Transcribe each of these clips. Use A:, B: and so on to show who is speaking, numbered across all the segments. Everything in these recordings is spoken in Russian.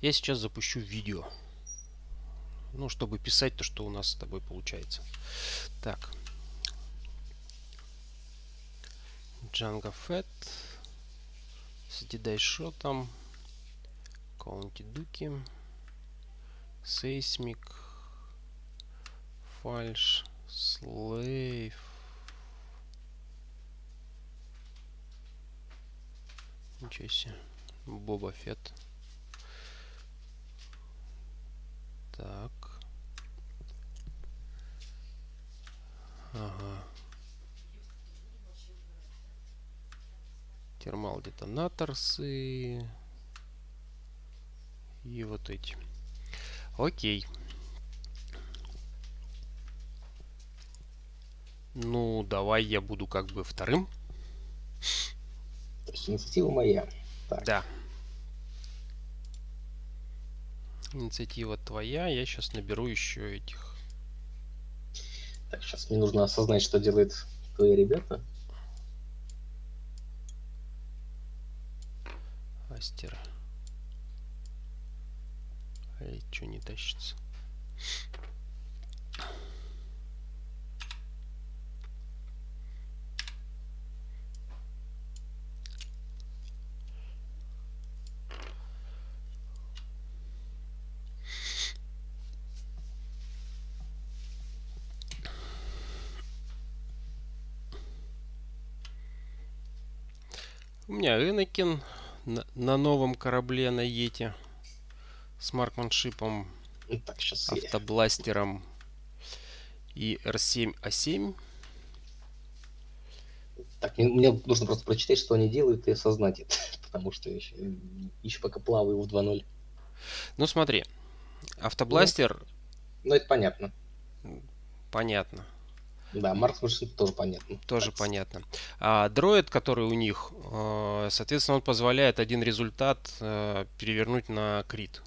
A: Я сейчас запущу видео. Ну, чтобы писать то, что у нас с тобой получается. Так. Django Fett. С Дайшотом. County Дуки. Seismic. Фальш. Slave. Ничего себе. Боба Фетт. Так. Ага. Термал детонаторсы. И вот эти. Окей. Ну, давай я буду как бы вторым.
B: Инициатива моя.
A: Так. Да. Инициатива твоя. Я сейчас наберу еще этих.
B: Так, сейчас мне нужно осознать, что делают твои ребята.
A: Астер. Эй, что не тащится? Меня Энакин на, на новом корабле на Йете с маркманшипом,
B: так, сейчас
A: автобластером и R7A7.
B: Так, мне, мне нужно просто прочитать, что они делают, и осознать это, потому что еще, еще пока плаваю в 2.0.
A: Ну смотри, автобластер... Ну,
B: ну это понятно.
A: Понятно.
B: Да, Маркс тоже понятно.
A: Тоже так. понятно. А дроид, который у них, э, соответственно, он позволяет один результат э, перевернуть на крит.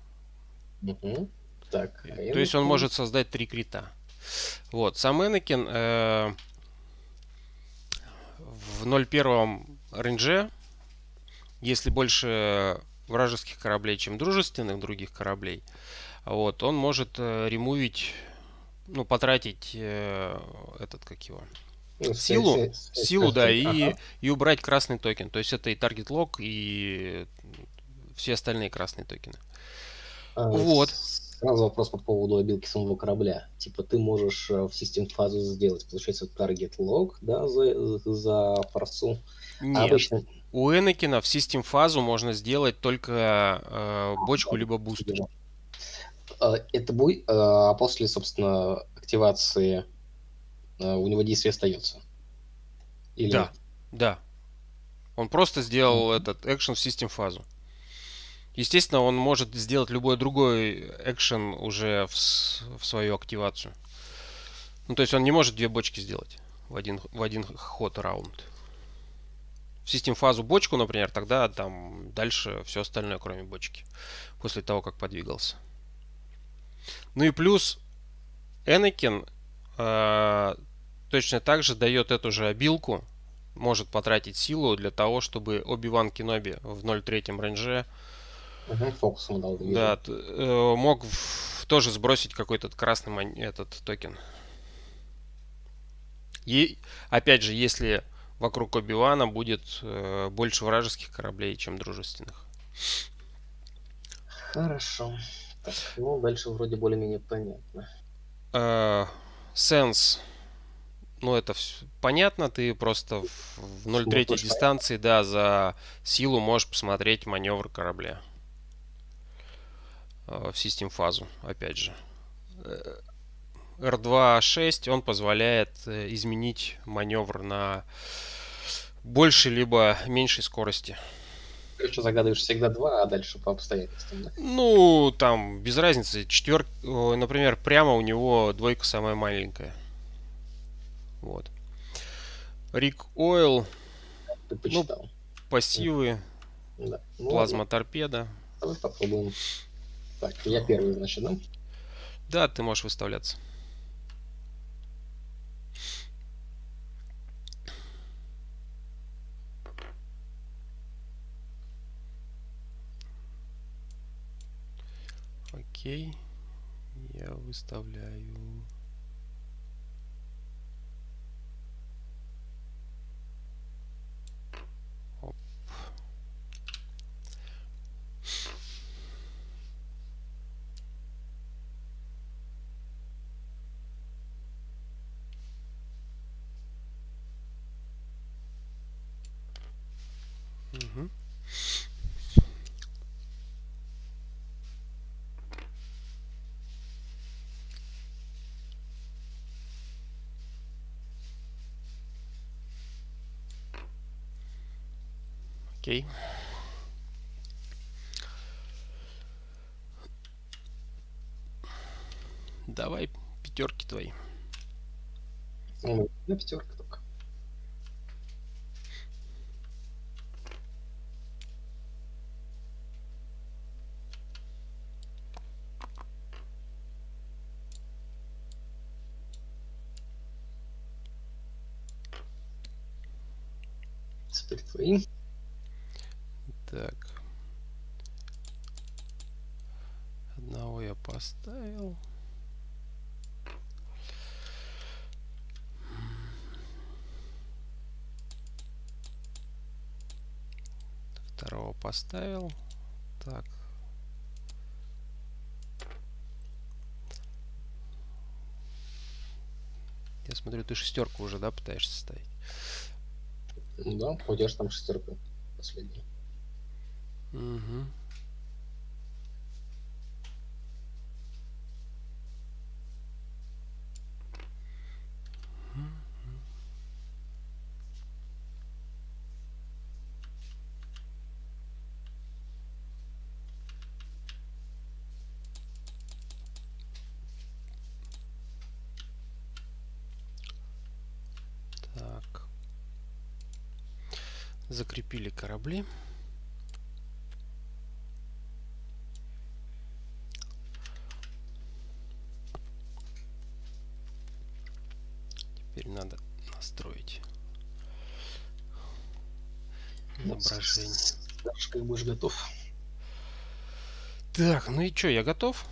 B: Угу. Так.
A: А То есть он может создать три крита. Вот. Сам Энакин э, в 0.1 рейнже, если больше вражеских кораблей, чем дружественных других кораблей, вот, он может э, ремувить ну, потратить э, этот, как его, ну, силу, силу, да, и, ага. и убрать красный токен. То есть это и target lock, и все остальные красные токены.
B: А, вот. Сразу вопрос по поводу обилки самого корабля. Типа ты можешь э, в system фазу сделать, получается, target lock, да, за, за форсу.
A: Нет. А обычно... У Энакина в system фазу можно сделать только э, бочку либо бустер.
B: А, это будет, а после, собственно, активации а, у него действие остается.
A: Или... Да, да. Он просто сделал mm-hmm. этот экшен в систем фазу. Естественно, он может сделать любой другой экшен уже в, в свою активацию. Ну, то есть он не может две бочки сделать в один, в один ход раунд. В систем фазу бочку, например, тогда там дальше все остальное, кроме бочки. После того, как подвигался. Ну и плюс Энакин э, точно так же дает эту же обилку, может потратить силу для того, чтобы Оби-Ван Кеноби в 0.3 рейнже
B: фокусом дал,
A: да, э, мог в, тоже сбросить какой-то красный этот токен. И опять же, если вокруг Оби-Вана будет э, больше вражеских кораблей, чем дружественных.
B: Хорошо. Так, ну, дальше вроде более-менее понятно.
A: Сенс. Ну, это все понятно. Ты просто в 0,3 дистанции, да, за силу можешь посмотреть маневр корабля. Э, в систем фазу, опять же. R2.6 он позволяет э, изменить маневр на большей либо меньшей скорости
B: короче, загадываешь всегда два, а дальше по обстоятельствам. Да?
A: Ну, там, без разницы. Четвер... Например, прямо у него двойка самая маленькая. Вот. Рик Ойл.
B: Ты почитал.
A: Ну, пассивы. Да. Ну, плазма торпеда.
B: Давай попробуем. Так, я первый, значит, да?
A: Да, ты можешь выставляться. Окей. Я выставляю. Оп. Угу. Окей. Давай пятерки твои.
B: Ну, пятерка только. Теперь твои.
A: Так. Одного я поставил. Второго поставил. Так. Я смотрю, ты шестерку уже, да, пытаешься ставить?
B: Ну да, же там шестерка последняя.
A: Угу. Так. Закрепили корабли. Теперь надо настроить изображение.
B: Дальше как будешь готов.
A: Так, ну и что, я готов?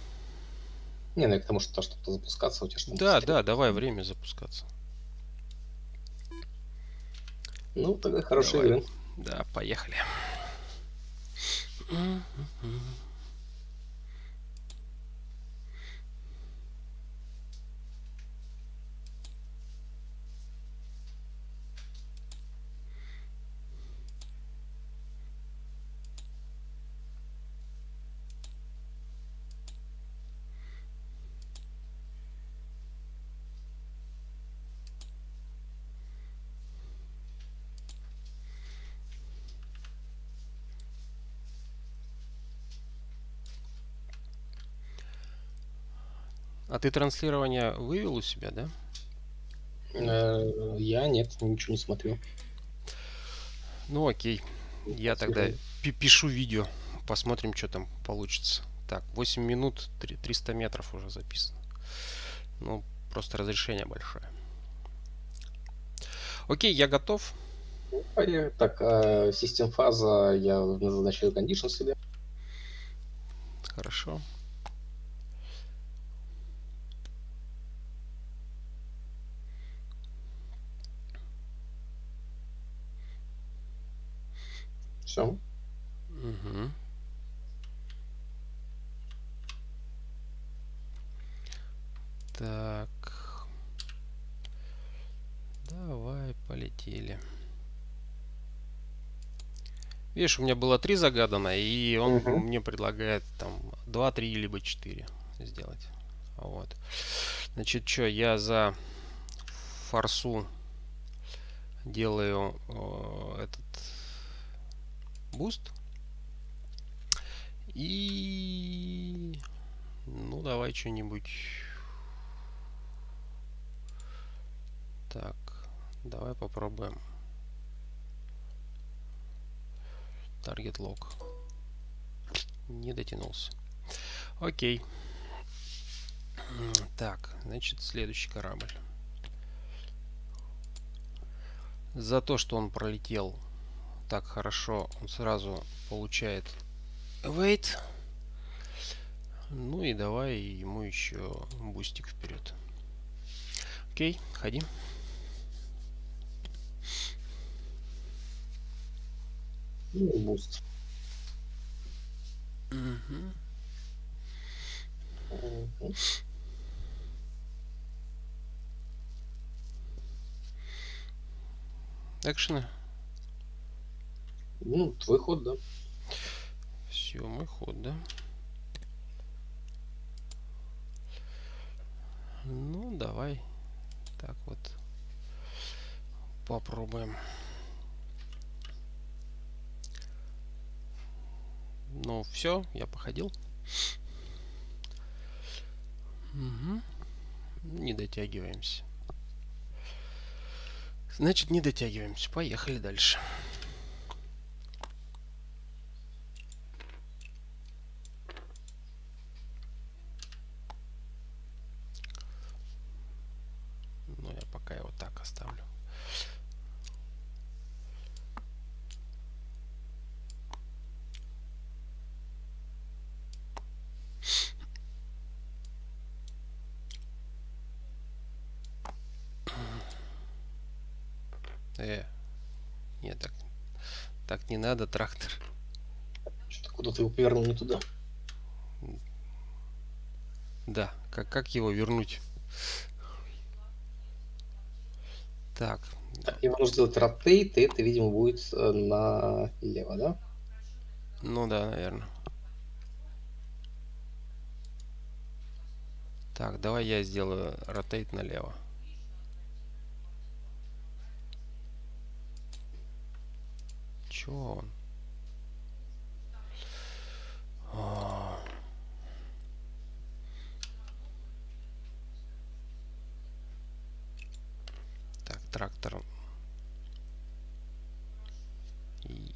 B: Не, ну я к тому, что то, что запускаться, у тебя что
A: Да, да, давай время запускаться.
B: Ну, тогда хорошей
A: Давай.
B: игры.
A: Да, поехали. А ты транслирование вывел у себя, да?
B: Э, Я нет, ничего не смотрю.
A: Ну окей. Я тогда пи- пишу видео. Посмотрим, что там получится. Так, 8 минут, три- 300 метров уже записано. Ну, просто разрешение большое. Окей, я готов.
B: Поехали. Так, э, систем фаза я назначаю кондишн себе.
A: Хорошо.
B: Все.
A: Мгм. Так. Давай, полетели. Видишь, у меня было три загадано, и он
B: Мгм.
A: мне предлагает там 2, 3, либо 4 сделать. Вот. Значит, что, я за force у делаю э, этот boost. И ну давай что-нибудь. Так, давай попробуем. Target lock. Не дотянулся. Окей. Так, значит, следующий корабль. За то, что он пролетел так хорошо, он сразу получает wait. Ну и давай ему еще boost ик вперед. Окей, ходи.
B: Ну, boost.
A: Угу.
B: Угу.
A: Экшены?
B: Ну, твой ход, да.
A: Все, мой ход, да? Ну, давай. Так вот. Попробуем. Ну, все, я походил. Угу. Не дотягиваемся. Значит, не дотягиваемся. Поехали дальше. Ну, я пока его так оставлю. Э, нет, так, так не надо, трактор.
B: Что-то куда-то его повернул не туда.
A: Да, как, как его вернуть? Так.
B: Так, его нужно сделать ротейт, и это, видимо, будет э, налево, да?
A: Ну да, наверное. Так, давай я сделаю ротейт налево. Чё он? А. Так, трактор. И...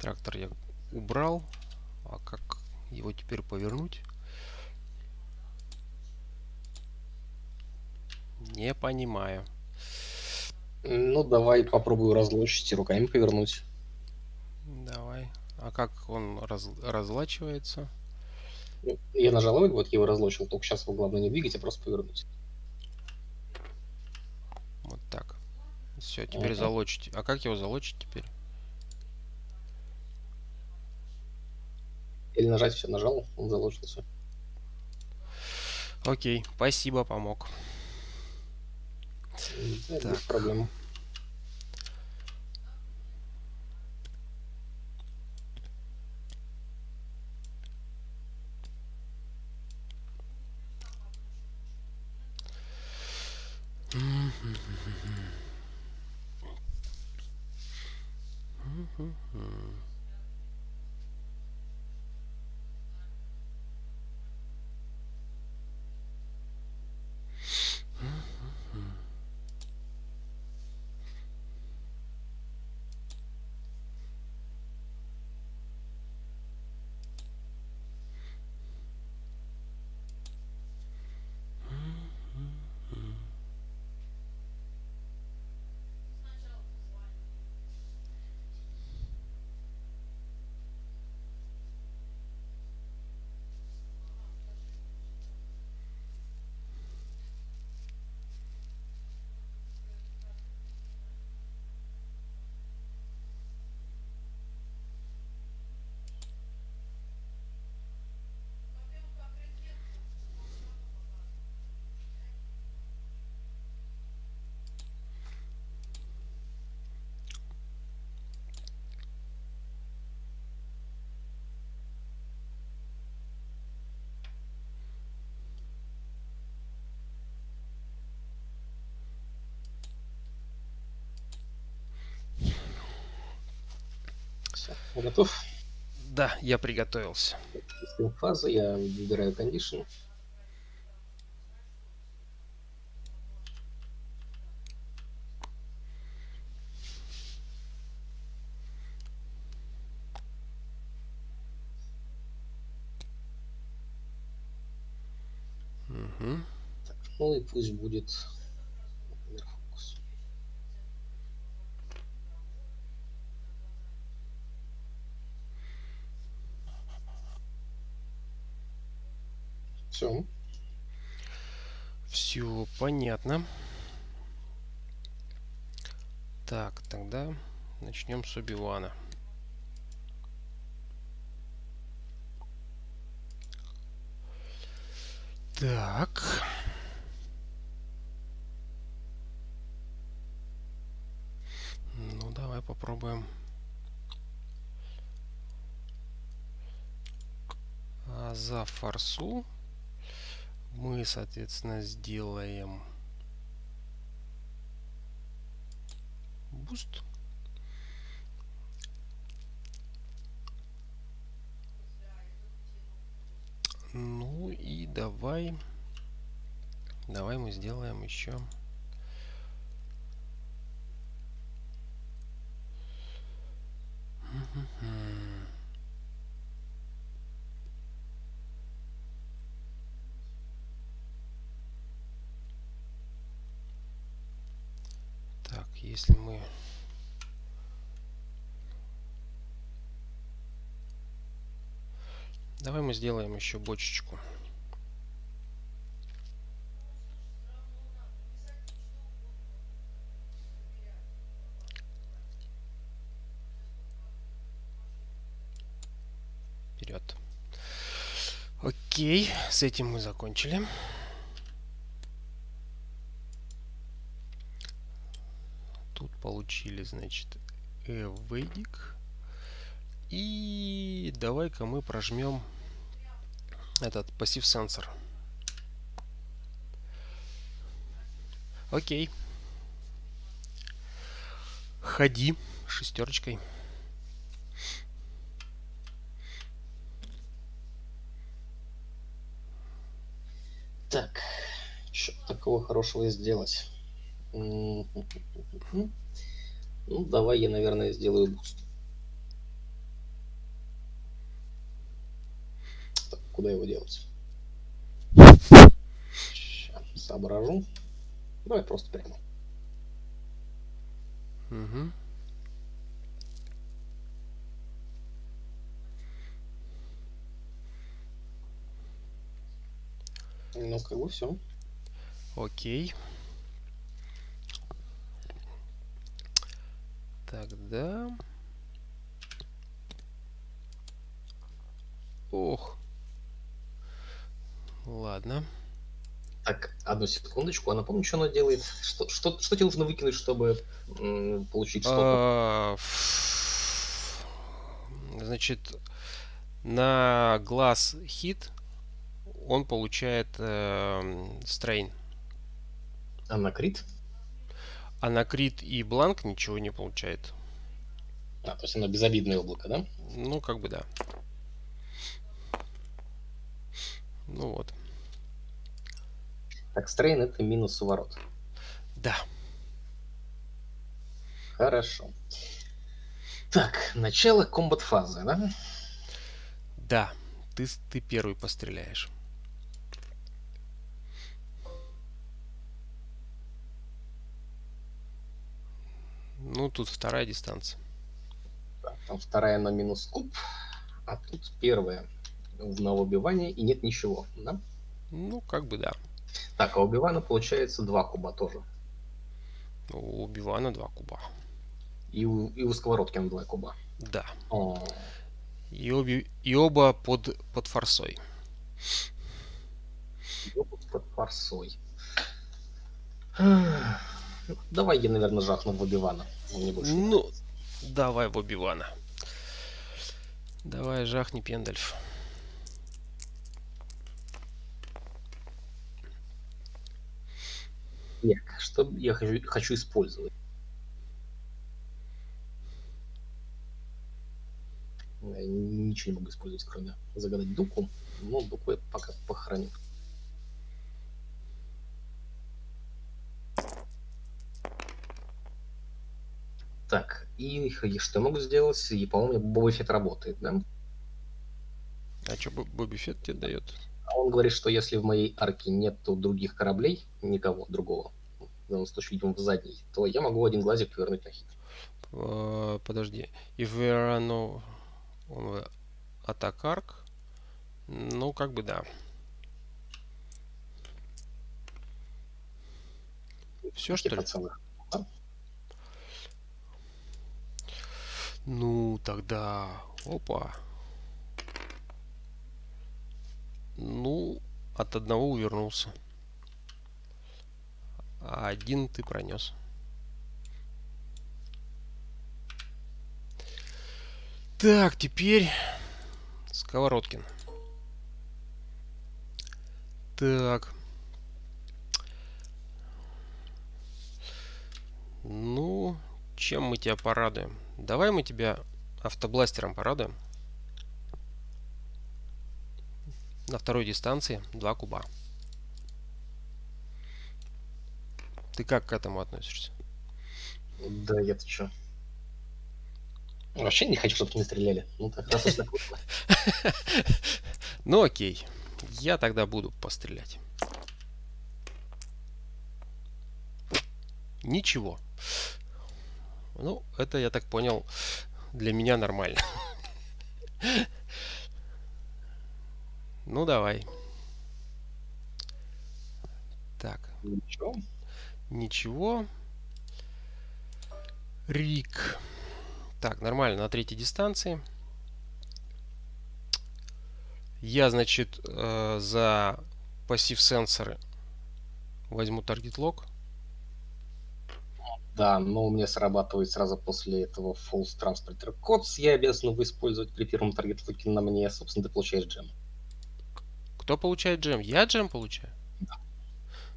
A: Трактор я убрал. А как его теперь повернуть? Не понимаю.
B: Ну, давай попробую разлочить и руками повернуть.
A: Давай. А как он раз, разлачивается?
B: Ну, Я нажал его, вот я его разлочил, только сейчас его главное не двигать, а просто повернуть.
A: Вот так. Все, теперь
B: Ага.
A: залочить. А как его залочить теперь?
B: Или нажать все, нажал, он заложился.
A: Окей, спасибо, помог.
B: Да, без
A: Так.
B: Проблем. Все, готов.
A: Да, я приготовился.
B: Систем фазы, я выбираю condition.
A: Угу.
B: Так, ну и пусть будет например, фокус. Все.
A: Все понятно. Так, тогда начнем с Убивана. Так. Ну, давай попробуем. А за force у мы, соответственно, сделаем boost. Ну и давай, давай мы сделаем еще Так, если мы Давай мы сделаем еще бочечку. Вперед. Окей, с этим мы закончили. Тут получили, значит, эведик. И давай-ка мы прожмем этот пассив сенсор. Окей. Ходи шестерочкой.
B: Так, что такого хорошего сделать? Ну, давай я, наверное, сделаю boost. куда его делать. Сейчас соображу. Давай просто прямо. Угу. Ну, как бы все.
A: Окей. Тогда... Ох. Ладно.
B: Так, одну секундочку. А напомню, что она делает? Что, что, что тебе нужно выкинуть, чтобы м, получить
A: что Значит, на глаз хит он получает э, стрейн.
B: А на крит?
A: А на крит и бланк ничего не получает.
B: А, то есть оно безобидное облако, да?
A: Ну, как бы да. Ну вот.
B: Так, стрейн это минус уворот.
A: Да.
B: Хорошо. Так, начало комбат фазы, да?
A: Да. Ты, ты первый постреляешь. Ну, тут вторая дистанция.
B: Там вторая на минус куб, а тут первая на убивание и нет ничего, да?
A: Ну, как бы да.
B: Так, а у Бивана получается два куба тоже.
A: У Бивана два куба.
B: И у, и у сковородки два куба.
A: Да. О. И, обе, и оба под, под форсой.
B: И оба под форсой. Давай я, наверное, жахну в Оби-Вана.
A: Ну, давай в Оби-Вана. Давай жахни Пендальф.
B: Нет, что я хочу, хочу использовать? Я ничего не могу использовать, кроме загадать дуку. Но дуку я пока похороню. Так, и что могут сделать? И, по-моему, Боба Фетт работает, да?
A: А что Боби Фетт тебе дает?
B: А он говорит, что если в моей арке нет других кораблей, никого другого, в данном случае, видимо, в задней, то я могу один глазик вернуть на хит.
A: А, подожди. If we are no attack arc, ну, как бы да. Все, что ли? Пацаны. Ну, тогда... Опа. Ну, от одного увернулся. А один ты пронес. Так, теперь Сковородкин. Так. Ну, чем мы тебя порадуем? Давай мы тебя автобластером порадуем. На второй дистанции 2 куба. Ты как к этому относишься?
B: Да я-то что? Вообще не хочу, чтобы не стреляли. Ну так, раз уж
A: Ну окей. Я тогда буду пострелять. Ничего. Ну, это, я так понял, для меня нормально. Ну, давай. Так.
B: Ничего.
A: Ничего. Рик. Так, нормально, на третьей дистанции. Я, значит, э, за пассив сенсоры возьму таргет лог.
B: Да, но у меня срабатывает сразу после этого false transporter codes. Я обязан его использовать при первом таргет локе на мне. Собственно, ты получаешь джем.
A: Кто получает джем? Я джем получаю?
B: Да.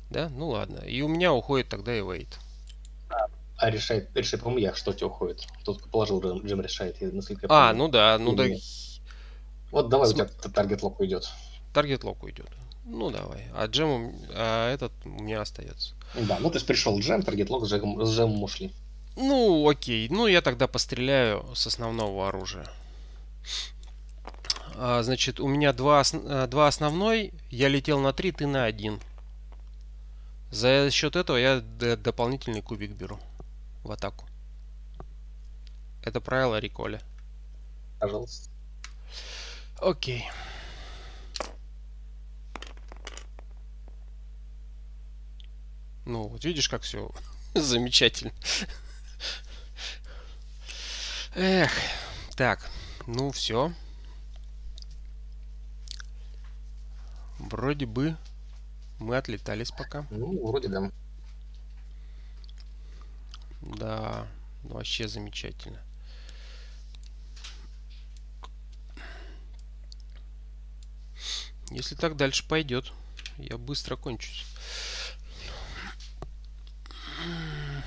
A: Да? Ну ладно. И у меня уходит тогда и wait.
B: А решает, решает, по-моему, я, что у тебя уходит. Тот, положил jam, jam решает, насколько
A: я А, ну да, ну да.
B: Вот давай См... у тебя target lock уйдет.
A: Target lock уйдет. Ну давай. А джем, а этот у меня остается.
B: Да, ну то есть пришел jam, target lock с джемом, с джемом ушли.
A: Ну, окей. Ну, я тогда постреляю с основного оружия. А, значит, у меня два, э, два основной. Я летел на три, ты на один. За счет этого я дополнительный кубик беру в атаку. Это правило реколя.
B: Пожалуйста.
A: Окей. Ну, вот видишь, как все замечательно. Эх, так, ну все. Вроде бы мы отлетались пока.
B: Ну, вроде да.
A: Да, вообще замечательно. Если так дальше пойдет, я быстро кончусь. Так.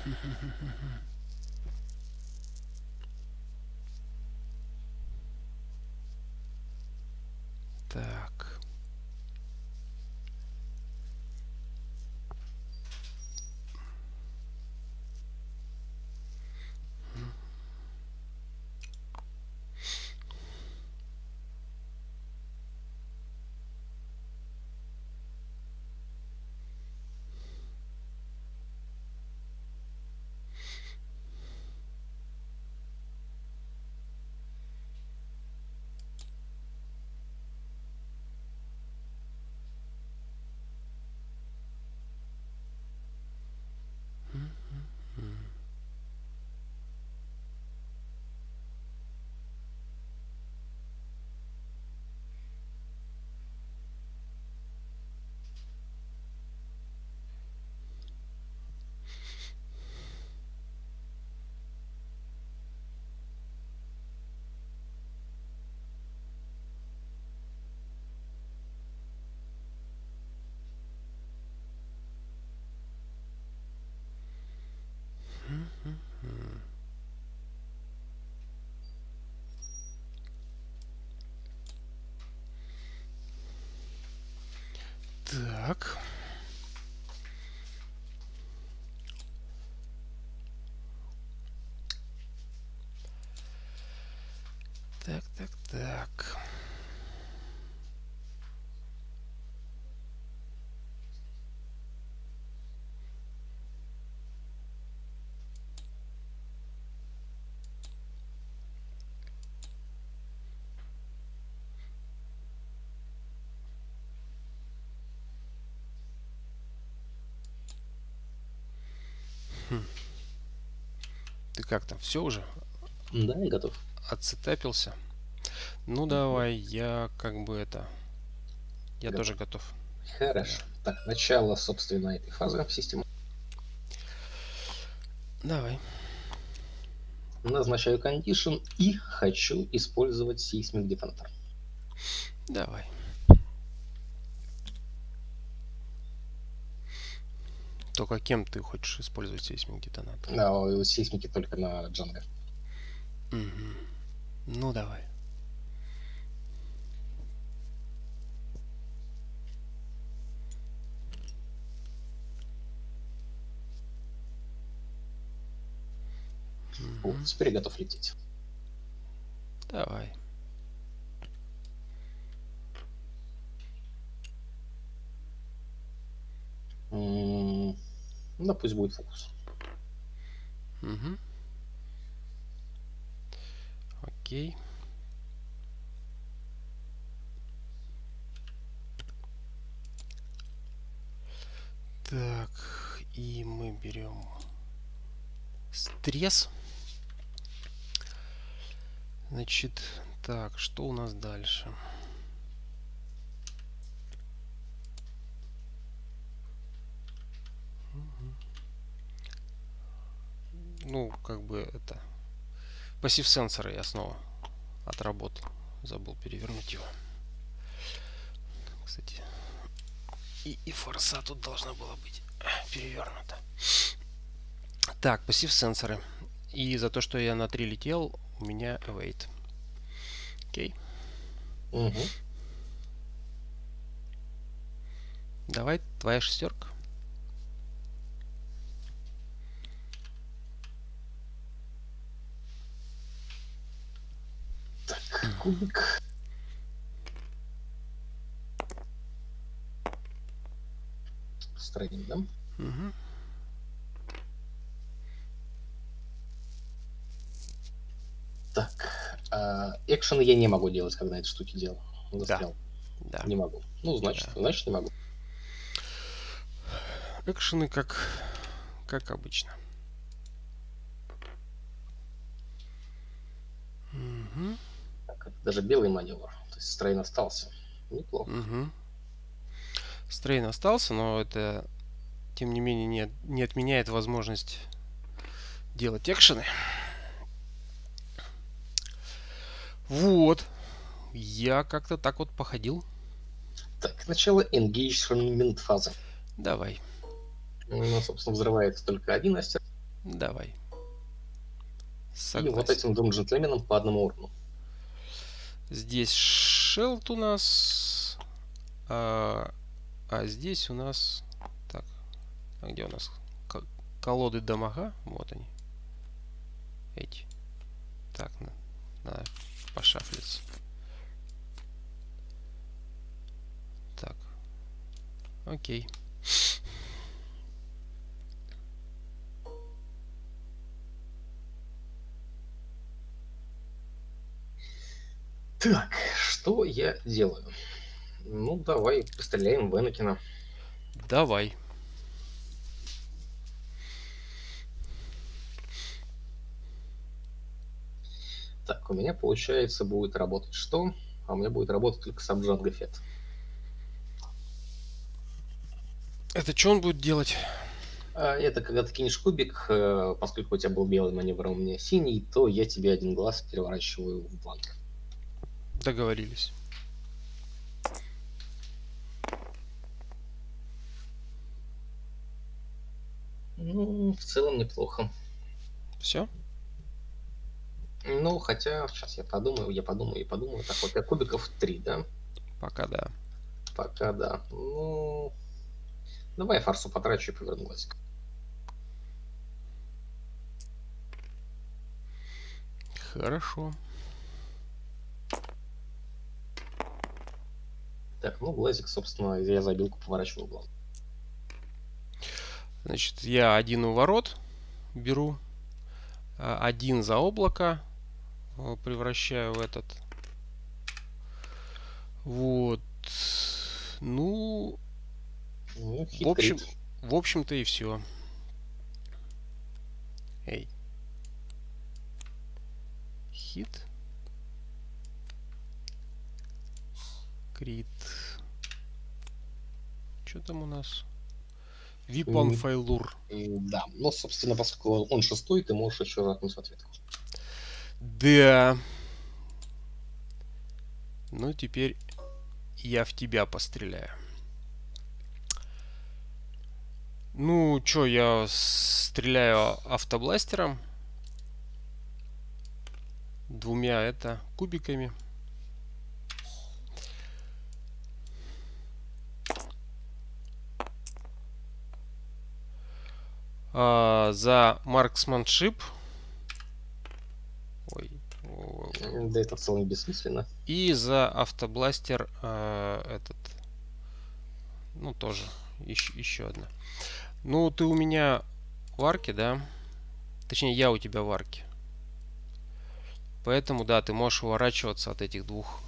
A: Так. Так, так, так. Хм. Ты как там, все уже?
B: Да, я готов.
A: Отцетапился. Ну давай, я как бы это... Я готов. тоже готов.
B: Хорошо. Так, начало, собственно, этой фазы системы.
A: Давай.
B: Назначаю condition и хочу использовать сейсмик детонатор.
A: Давай. Только кем ты хочешь использовать сейсмик детонатор?
B: Да, сейсмики только на Django.
A: Угу. Ну давай.
B: Вот, теперь готов лететь.
A: Давай.
B: Да, пусть будет фокус.
A: Угу. Окей. Так, и мы берем стресс. Значит, так, что у нас дальше? Ну, как бы это... Пассив сенсора я снова отработал. Забыл перевернуть его. Кстати, и, и форса тут должна была быть перевернута. Так, пассив сенсоры. И за то, что я на 3 летел, у меня await. Окей.
B: Угу.
A: Давай, твоя шестерка.
B: Так, кубик. Страним, да?
A: Угу.
B: Так, э, экшен я не могу делать, когда эти штуки делал.
A: Застрял. Да.
B: Не могу. Ну, значит, да. значит не могу.
A: Экшены как, как обычно. Угу.
B: Даже белый маневр. То есть стрейн остался. Неплохо.
A: Угу. Стрейн остался, но это, тем не менее, не, не отменяет возможность делать экшены. Вот. Я как-то так вот походил.
B: Так, начало engagement фазы.
A: Давай.
B: Ну, собственно, взрывается только один астер.
A: Давай.
B: Согласен. И вот этим двум джентльменам по одному уровню.
A: Здесь шелт у нас. А, а здесь у нас... Так, а где у нас колоды дамага? Вот они. Эти. Так, на пошафлиться. Так. Окей.
B: Так, что я делаю? Ну, давай постреляем в Энакина.
A: Давай.
B: Так, у меня, получается, будет работать что? А у меня будет работать только сам Джанго Фет.
A: Это что он будет делать?
B: А, это когда ты кинешь кубик, э, поскольку у тебя был белый маневр, а у меня синий, то я тебе один глаз переворачиваю в бланк.
A: Договорились.
B: Ну, в целом неплохо.
A: Все?
B: Ну, хотя, сейчас я подумаю, я подумаю, я подумаю. Так, вот, я кубиков 3, да?
A: Пока да.
B: Пока да. Ну, давай я фарсу потрачу и поверну глазик.
A: Хорошо.
B: Так, ну, глазик, собственно, я забилку поворачиваю глаз.
A: Значит, я один у ворот беру, а, один за облако, Э, превращаю в этот. Вот. Ну,
B: ну
A: в общем, в общем-то и все. Эй. хит. Крит. Что там у нас? Випон mm. Файлур.
B: Да, ну, собственно, поскольку он шестой, ты можешь еще ратнуть в ответку.
A: Да. Ну, теперь я в тебя постреляю. Ну, чё, я стреляю автобластером. Двумя это кубиками. А, за марксманшип.
B: Ой. Да это в целом бессмысленно.
A: И за автобластер э, этот. Ну, тоже. Еще, еще одна. Ну, ты у меня в арке, да? Точнее, я у тебя в арке. Поэтому, да, ты можешь уворачиваться от этих двух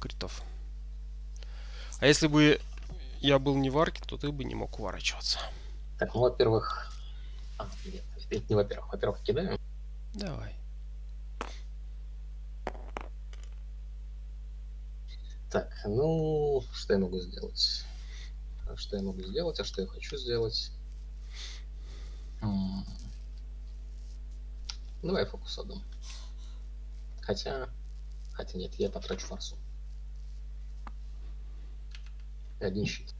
A: критов. А если бы я был не в арке, то ты бы не мог уворачиваться.
B: Так, ну, во-первых, а, нет, это не во-первых. Во-первых, кидаем.
A: Давай.
B: Так, ну, что я могу сделать? Что я могу сделать, а что я хочу сделать? Давай фокус отдам. Хотя... Хотя нет, я потрачу форсу. Один щит.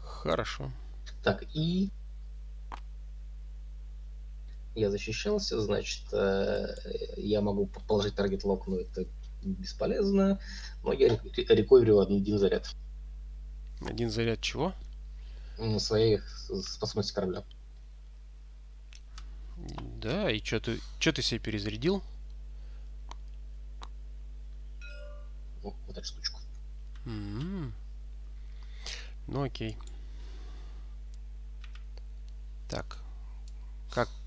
A: Хорошо.
B: Так, и я защищался, значит, э, я могу положить таргет лок, но это бесполезно. Но я рековерю один заряд.
A: Один заряд чего?
B: Своей способности корабля.
A: Да, и что ты, что ты себе перезарядил?
B: Вот, вот эту штучку.
A: Mm -hmm. Ну окей. Так,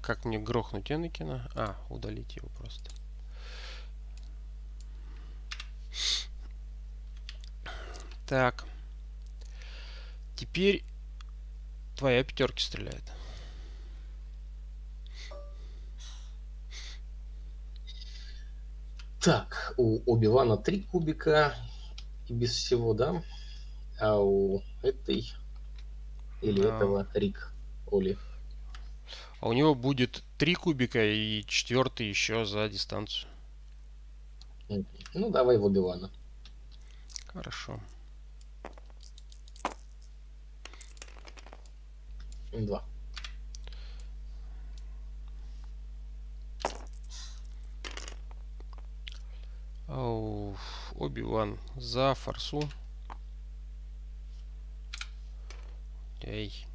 A: как, мне грохнуть Энакина? А, удалить его просто. Так. Теперь твоя пятерки стреляет.
B: Так, у Оби-Вана три кубика и без всего, да? А у этой или а... этого Рик Оли
A: а у него будет три кубика и четвертый еще за дистанцию.
B: Ну, давай в Оби-Вана.
A: Хорошо.
B: Два.
A: Оби-Ван за форсу. Эй,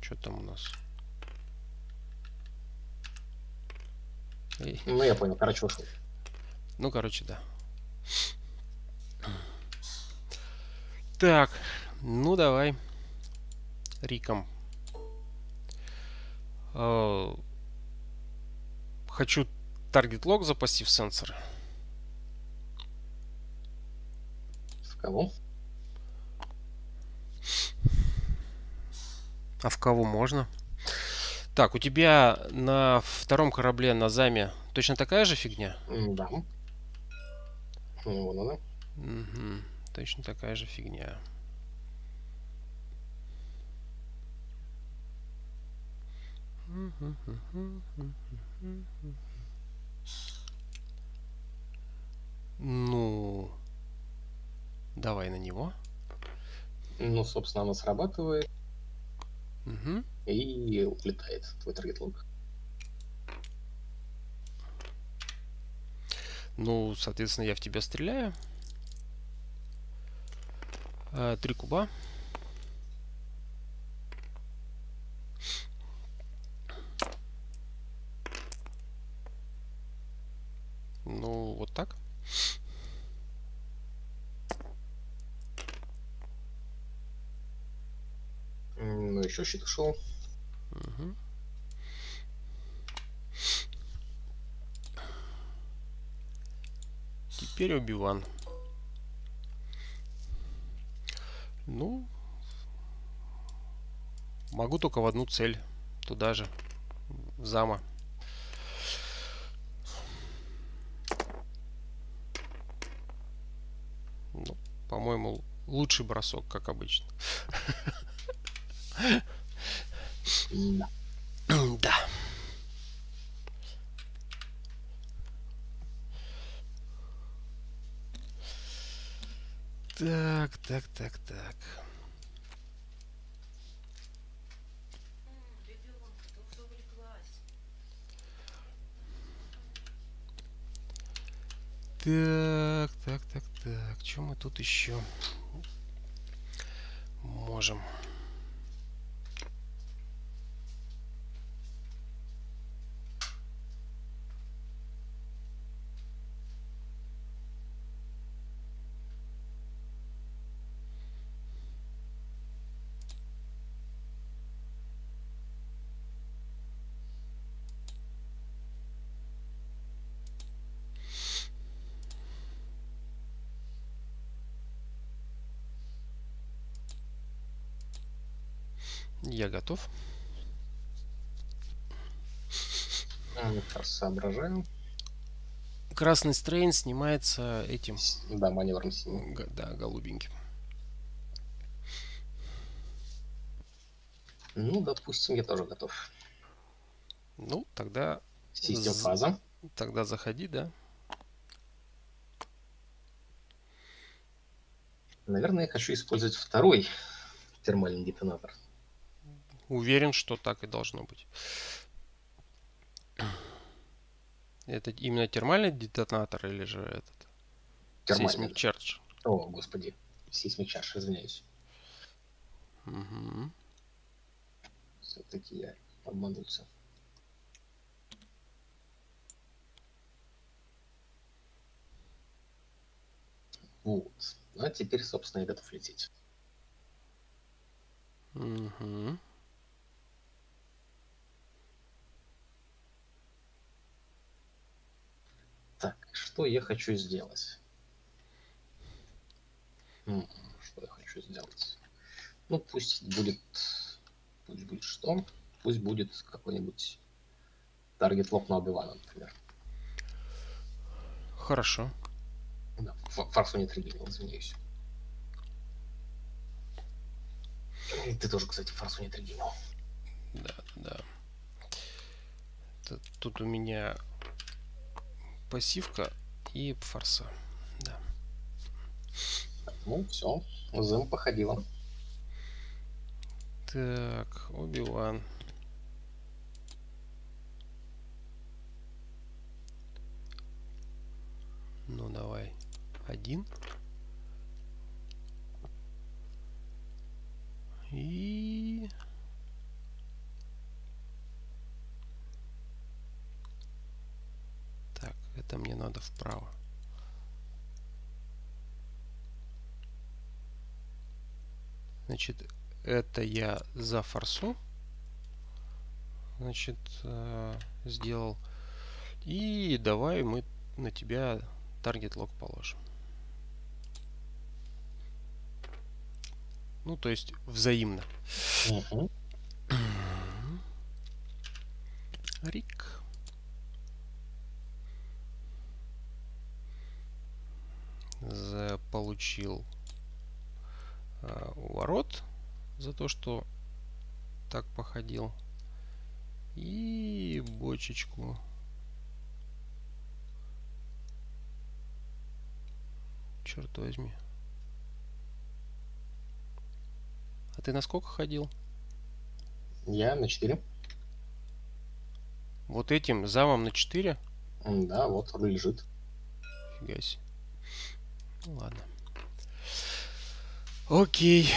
A: что там у нас?
B: Ну, я понял, короче, ушел.
A: Ну, короче, да. Так, ну давай. Риком. Э, хочу таргет лог за пассив сенсор.
B: В кого?
A: А в кого можно? Так, у тебя на втором корабле на заме точно такая же фигня?
B: Да. Вон она.
A: Угу. Точно такая же фигня. Ну, давай на него.
B: Ну, собственно, она срабатывает. Угу. И улетает твой таргет лог.
A: Ну, соответственно, я в тебя стреляю. А, три куба. Ну, вот так.
B: Ну, еще щит ушел.
A: теперь Оби-Ван. Ну, могу только в одну цель, туда же, зама. Ну, По-моему, лучший бросок, как обычно. Yeah. Так, так, так, так. Так, так, так, так. Чем мы тут еще можем? Я готов.
B: Соображаю.
A: Красный стрейн снимается этим.
B: Да, маневром синим.
A: Да, голубеньким.
B: Ну, допустим, я тоже готов.
A: Ну, тогда...
B: Систем фаза.
A: Тогда заходи, да.
B: Наверное, я хочу использовать второй термальный детонатор.
A: Уверен, что так и должно быть. Это именно термальный детонатор или же этот?
B: Термальный.
A: Charge.
B: О, господи. Seismic Charge, извиняюсь.
A: Угу.
B: Все-таки я обманулся. Вот. Ну, а теперь, собственно, я готов лететь.
A: Угу.
B: Так, что я хочу сделать? Что я хочу сделать? Ну, пусть будет... Пусть будет что? Пусть будет какой-нибудь таргет лок на Убивана, например.
A: Хорошо.
B: Да, фарсу не триггерил, извиняюсь. И ты тоже, кстати, фарсу не триггерил.
A: Да, да. Тут у меня пассивка и форса. Да.
B: Ну, все. Зэм походила.
A: Так, Оби-Ван. Ну, давай. Один. И... Это мне надо вправо. Значит, это я за форсу. Значит, э, сделал. И давай мы на тебя таргет лог положим. Ну, то есть взаимно.
B: Угу.
A: Рик. Получил э, ворот за то, что так походил. И бочечку. Черт возьми. А ты на сколько ходил?
B: Я на 4.
A: Вот этим замом на 4?
B: Да, вот он лежит.
A: Фига себе. Ну, ладно. Окей.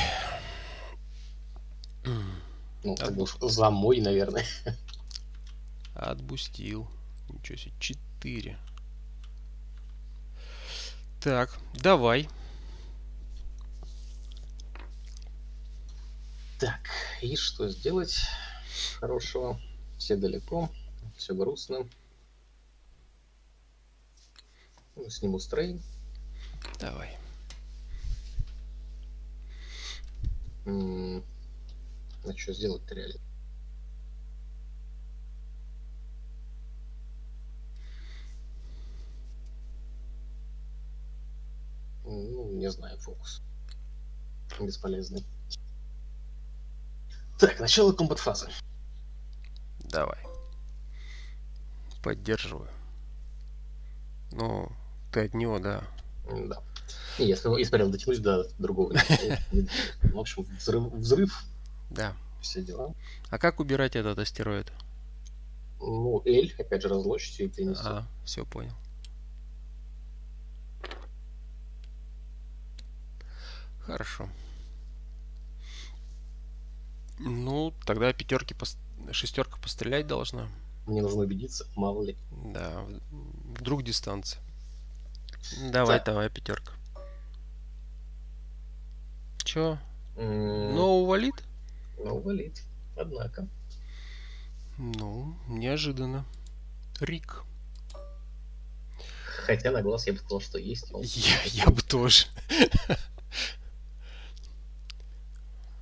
B: Ну, ты уж за мой, наверное.
A: Отбустил. Ничего себе, 4. Так, давай.
B: Так, и что сделать хорошего? Все далеко, все грустно. Ну, сниму стрейн.
A: Давай.
B: М а что сделать-то реально? Ну, не знаю, фокус. Бесполезный. Так, начало комбат-фазы.
A: Давай. Поддерживаю. Ну, ты от него, да.
B: Да. И если, если прям дотянусь до другого. В общем, взрыв, взрыв.
A: Да.
B: Все дела.
A: А как убирать этот астероид?
B: Ну, L, опять же, разлочить и перенести.
A: А, все понял. Хорошо. Ну, тогда пятерки, пос... шестерка пострелять должна.
B: Мне нужно убедиться, мало ли.
A: Да, вдруг дистанция. Давай, так. давай, пятерка. Чё? Mm. Но увалит?
B: Ну, увалит. Однако.
A: Ну, неожиданно. Рик.
B: Хотя на глаз я бы сказал, что есть.
A: Я, я бы тоже.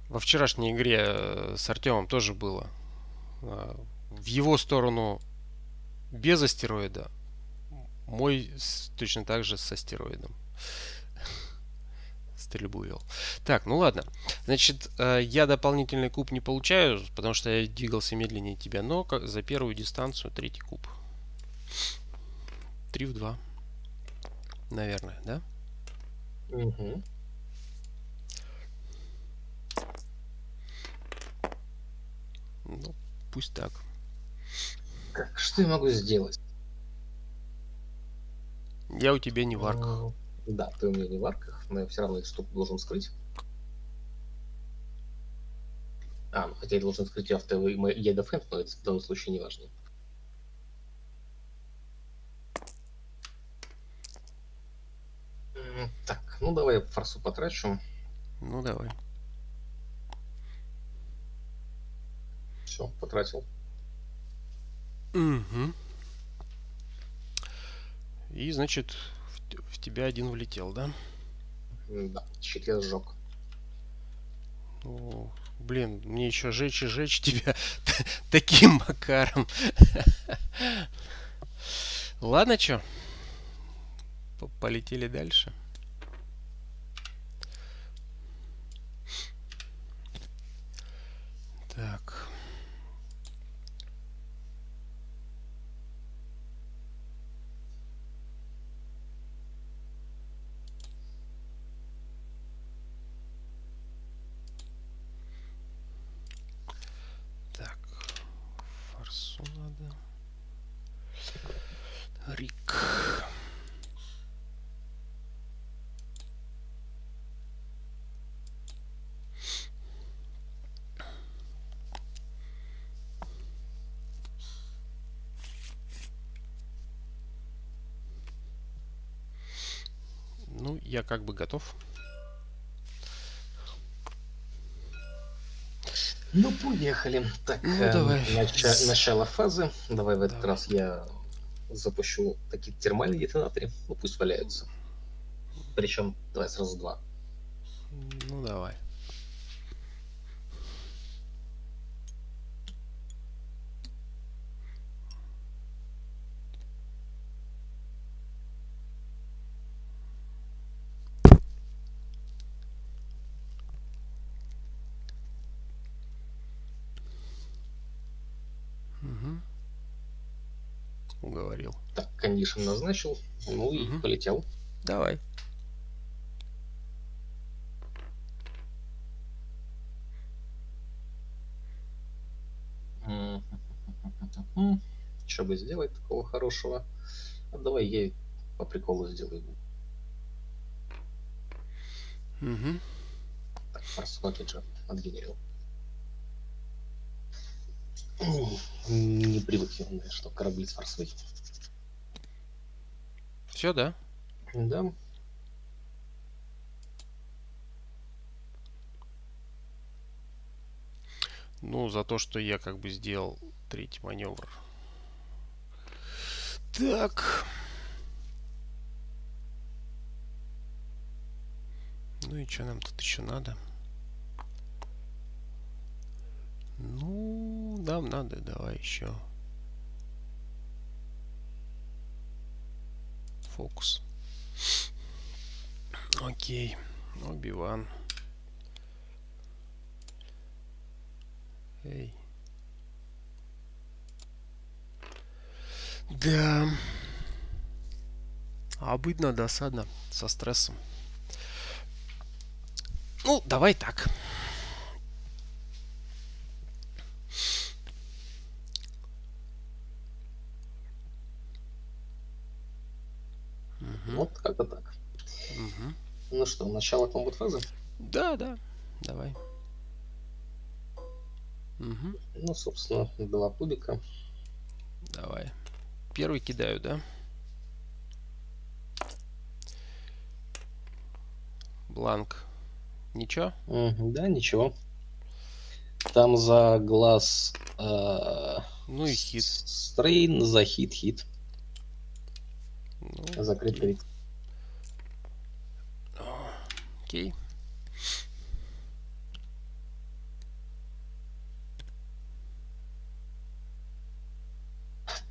A: Во вчерашней игре э, с Артемом тоже было. А, в его сторону без астероида, мой точно так же с астероидом. Стрельбу вел. Так, ну ладно. Значит, э, я дополнительный куб не получаю, потому что я двигался медленнее тебя, но за первую дистанцию третий куб. 3 в 2. Наверное, да?
B: Угу.
A: Ну, пусть так.
B: Так, что я могу сделать?
A: Я у тебя не в арках.
B: Ну, да, ты у меня не в арках, но я все равно их штуку должен скрыть. А, ну хотя я должен скрыть авто я дефенд, но это в данном случае не важно. Так, ну давай я форсу потрачу.
A: Ну давай.
B: Все, потратил.
A: Угу. И, значит, в, в тебя один влетел, да?
B: Да, щит я сжег.
A: Ну, блин, мне еще жечь и жечь тебя таким макаром. Ладно, что? Полетели дальше. Так. Я как бы готов.
B: Ну, поехали. Так, ну, э, давай. Нач- начало фазы. Давай в этот давай. раз я запущу такие термальные детонаторы. Ну, пусть валяются. Причем, давай сразу два.
A: Ну, давай.
B: Кондишн назначил, ну и угу. полетел.
A: Давай.
B: Что бы сделать такого хорошего? А давай я по приколу сделаю.
A: Угу.
B: Так, форс же отгенерил. Не привык я, что корабли с форсой.
A: Все, да?
B: Да.
A: Ну, за то, что я как бы сделал третий маневр. Так. Ну и что нам тут еще надо? Ну, нам надо, давай еще. Фокус. Окей. Оби-Ван. Эй. Да. Обыдно, досадно, со стрессом. Ну, давай так.
B: Угу. Вот как-то так. Угу. Ну что, начало комбат-фазы?
A: Да, да. Давай.
B: Угу. Ну, собственно, два кубика.
A: Давай. Первый кидаю, да? Бланк. Ничего?
B: Угу, да, ничего. Там за глаз... Э,
A: ну и хит.
B: Стрейн, за хит, хит. Ну, Закрыт крит.
A: Окей.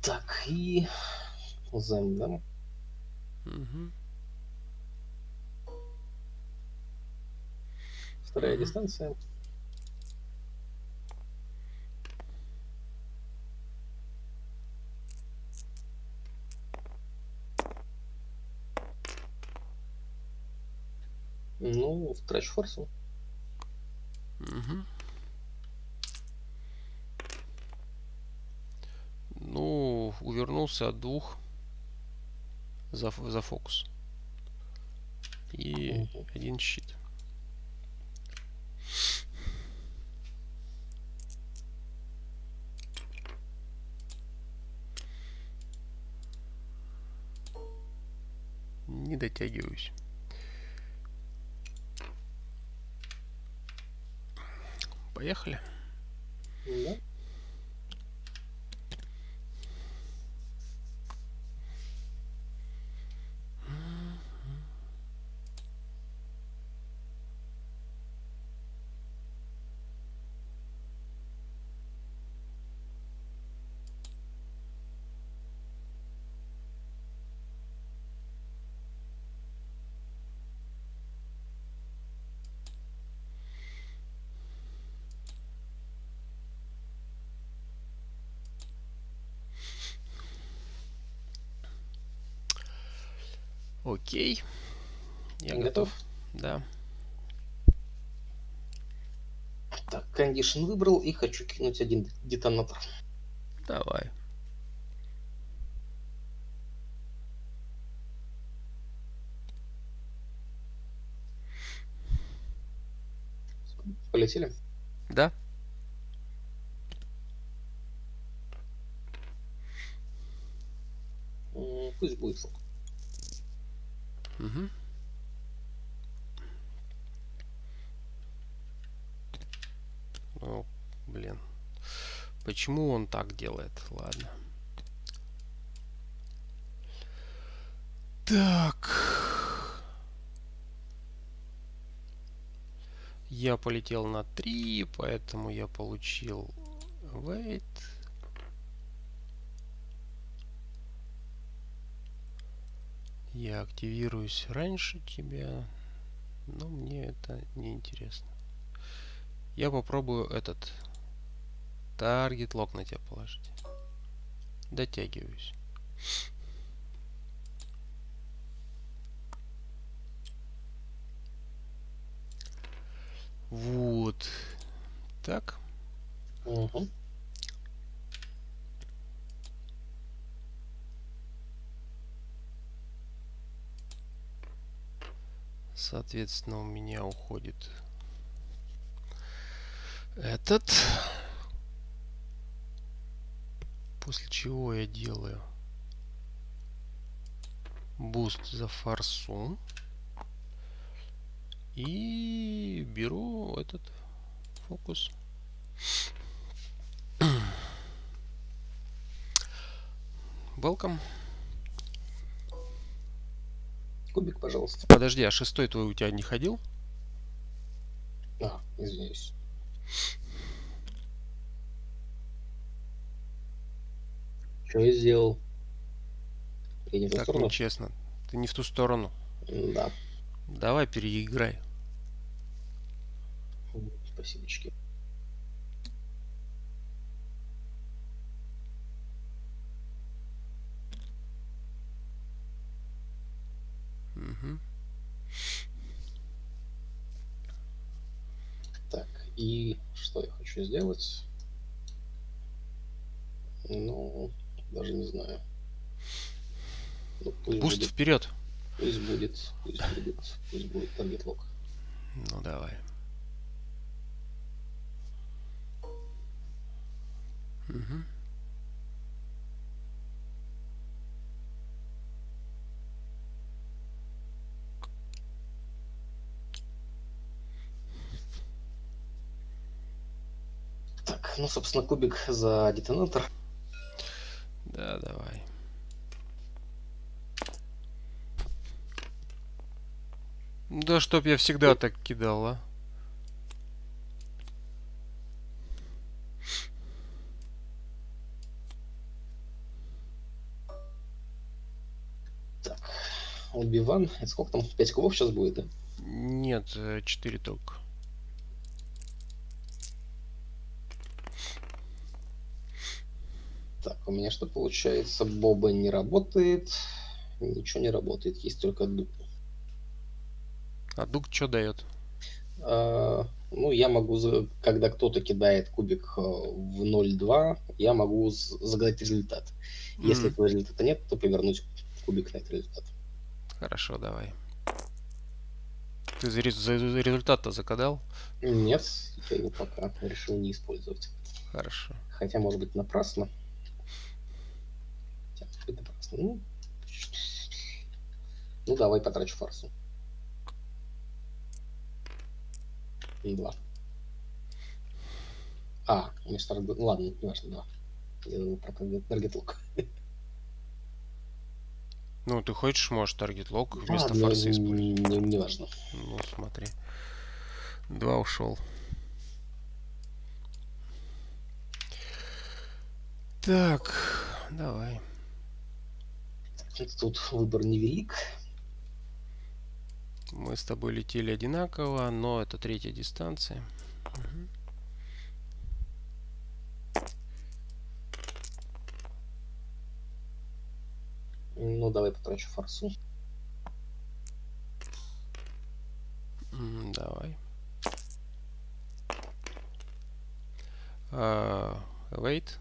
B: Так, и займ, да? Угу. Вторая угу. дистанция. Ну, в трэш форсу.
A: Угу. Ну, увернулся от двух за, за фокус. И угу. один щит. Не дотягиваюсь. Поехали. Да. Окей. Я готов. готов. Да.
B: Так, кондишн выбрал и хочу кинуть один детонатор.
A: Давай.
B: Полетели?
A: Да.
B: Пусть будет фокус. Угу.
A: Ну, блин. Почему он так делает? Ладно. Так. Я полетел на 3, поэтому я получил wait. Я активируюсь раньше тебя, но мне это не интересно. Я попробую этот таргет лог на тебя положить. Дотягиваюсь. Вот. Так. Угу. Соответственно, у меня уходит этот. После чего я делаю boost за force у. И беру этот фокус. Welcome.
B: Кубик, пожалуйста.
A: Подожди, а шестой твой у тебя не ходил?
B: А, извиняюсь. Что я сделал?
A: Я не так нечестно. Ты не в ту сторону.
B: Да.
A: Давай переиграй.
B: Спасибо.
A: Угу.
B: Так, и что я хочу сделать? Ну, даже не знаю.
A: Ну, пусть Буст будет, вперед.
B: Пусть будет, пусть будет, пусть будет таргет лог.
A: Ну давай. Угу.
B: Так, ну, собственно, кубик за детонатор.
A: Да, давай. Да чтоб я всегда так кидал, а.
B: Так, Убиван. Это сколько там? 5 кубов сейчас будет, да?
A: Нет, 4 э, только.
B: Так, у меня что получается? Боба не работает. Ничего не работает. Есть только дуп.
A: А дуг что дает?
B: А, ну, я могу, когда кто-то кидает кубик э, в 0-2, я могу загадать результат. Mm. Если этого результата нет, то повернуть кубик на этот результат.
A: Хорошо, давай. Ты за, за, за результат-то закадал?
B: Нет, я его пока решил не использовать.
A: Хорошо.
B: Хотя, может быть, напрасно. Ну, ну давай потрачу фарсу. И два. А, у меня старый... Ну ладно, не важно, два. Я думал про таргет лук.
A: Ну, ты хочешь, можешь таргет лог вместо а, фарса
B: не, использовать. Не, не, не важно.
A: Ну, смотри. Два ушел. Так, давай.
B: Тут выбор невелик.
A: Мы с тобой летели одинаково, но это третья дистанция. Угу.
B: Ну, давай потрачу форсу.
A: Давай. Uh, wait.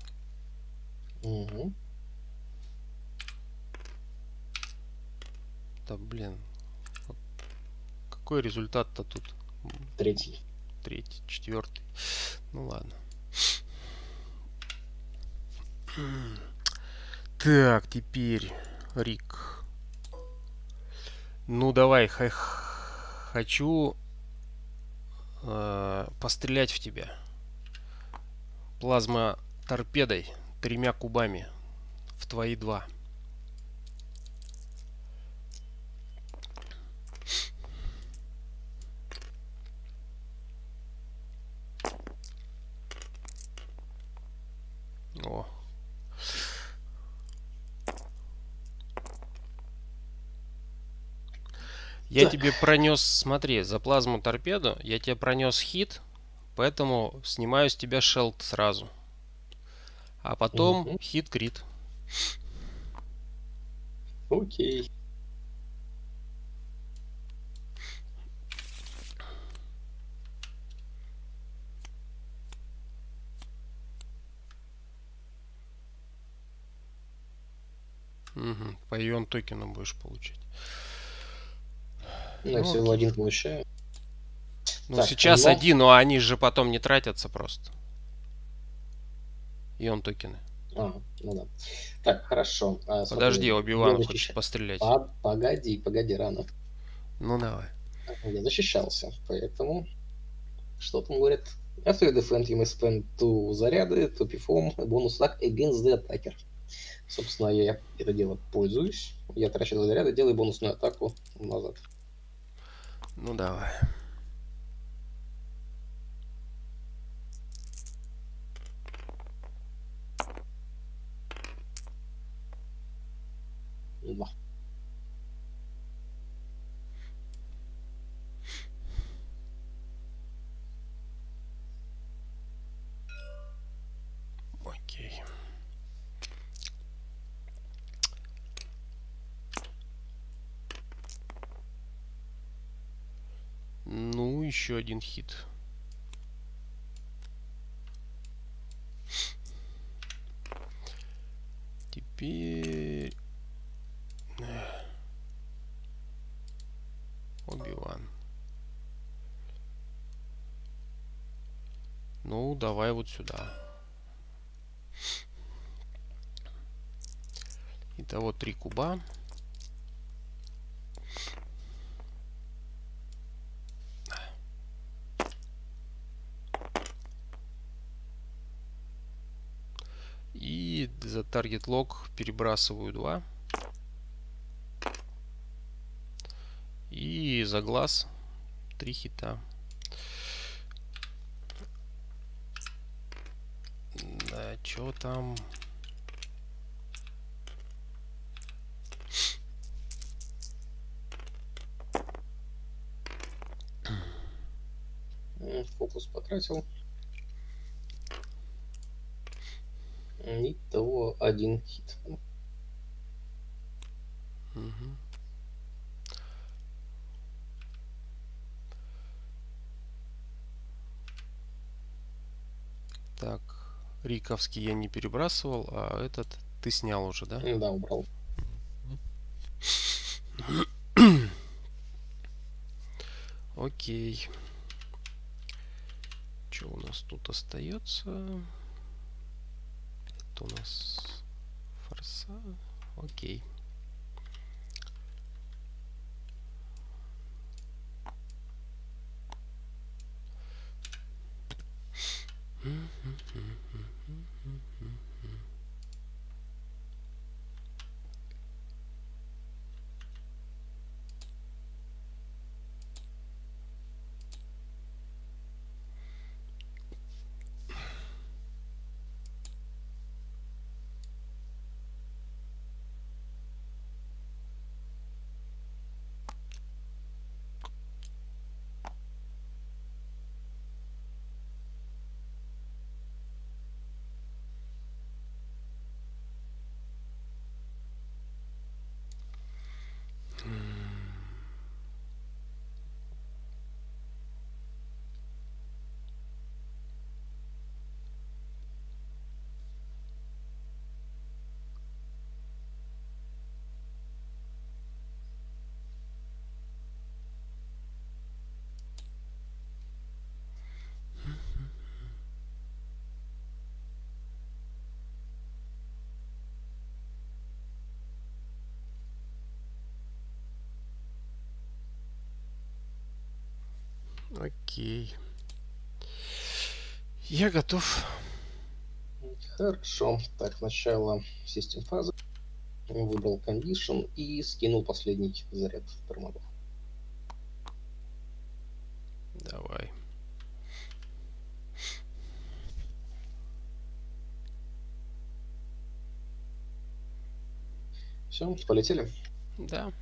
B: Угу.
A: Да блин. Какой результат-то тут?
B: Третий.
A: Третий, четвертый. Ну ладно. Так, теперь Рик. Ну давай, хочу э, пострелять в тебя. Плазма торпедой тремя кубами в твои два. Я тебе пронес, смотри, за плазму торпеду, я тебе пронес хит, поэтому снимаю с тебя шелт сразу. А потом угу. хит крит.
B: Окей.
A: Угу. По ион токенам будешь получать.
B: Ну, я всего один получаю.
A: Ну, так, сейчас но... один, но они же потом не тратятся просто. Ион токены.
B: А, ну да. Так, хорошо.
A: А, Подожди, Оби-Ван хочет пострелять. По
B: погоди, погоди, рано.
A: Ну давай.
B: Я защищался, поэтому... Что там говорит? After you defend, you may spend two заряды to perform bonus attack against the attacker. Собственно, я это дело пользуюсь. Я трачу два заряда, делаю бонусную атаку назад.
A: Ну давай.
B: Два.
A: Еще один хит. Теперь... Оби-Ван. Ну, давай вот сюда. Итого три куба. Таргет лог перебрасываю 2. И за глаз 3 хита. Да, что там?
B: Фокус потратил. И того один хит.
A: Угу. Так, Риковский я не перебрасывал, а этот ты снял уже, да?
B: Да, убрал.
A: Окей. Что у нас тут остается? Это у нас форса. Окей. Я готов.
B: Хорошо. Так, сначала систем фазы. Выбрал condition и скинул последний заряд тормозов.
A: Давай.
B: Все, полетели?
A: Да.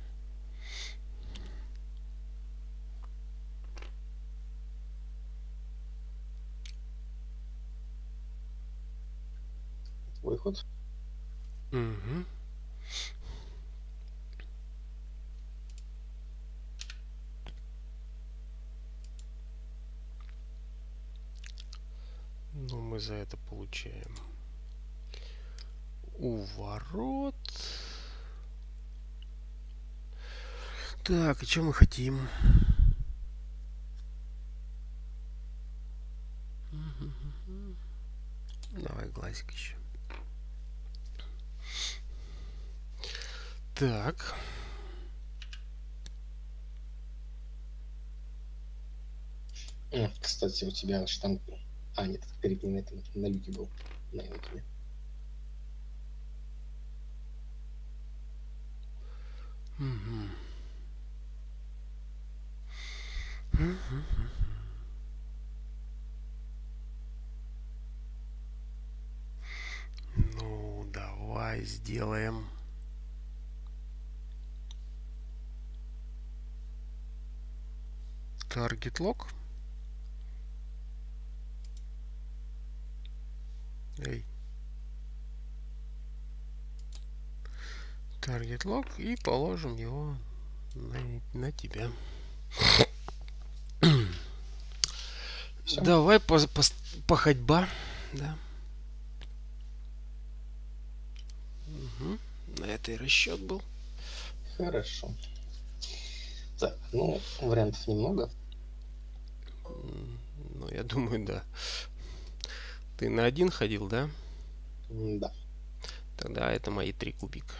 B: Выход.
A: Угу. Ну, мы за это получаем уворот. Так, и что мы хотим? Давай глазик еще. Так.
B: Кстати, у тебя штанг... А, нет, перед ним это на люке был. На.
A: Угу. Ну, давай сделаем. Target lock. Эй. Target lock и положим его на, на тебя. Давай по, по, по ходьба. Да. Угу. На это и расчет был.
B: Хорошо. Так, ну, вариантов немного.
A: Ну, я думаю, да. Ты на один ходил, да?
B: Да.
A: Тогда это мои три кубика.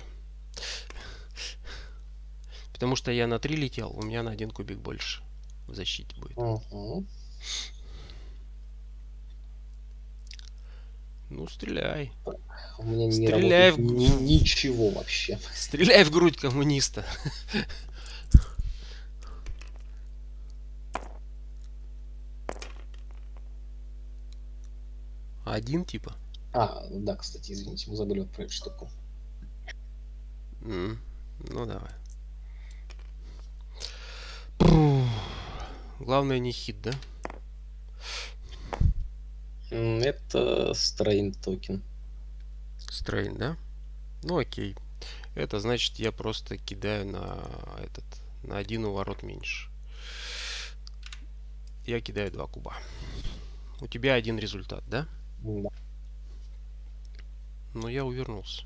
A: Потому что я на три летел, у меня на один кубик больше в защите будет. Угу. Ну, стреляй.
B: У меня не стреляй в... ни, ничего вообще.
A: Стреляй в грудь коммуниста. Один типа?
B: А, да, кстати, извините, мы забыли про эту штуку.
A: Mm, ну давай. Главное не хит, да?
B: Это strain token.
A: Strain, да? Ну окей. Это значит, я просто кидаю на этот на один уворот меньше. Я кидаю два куба. У тебя один результат, да? Но я увернулся.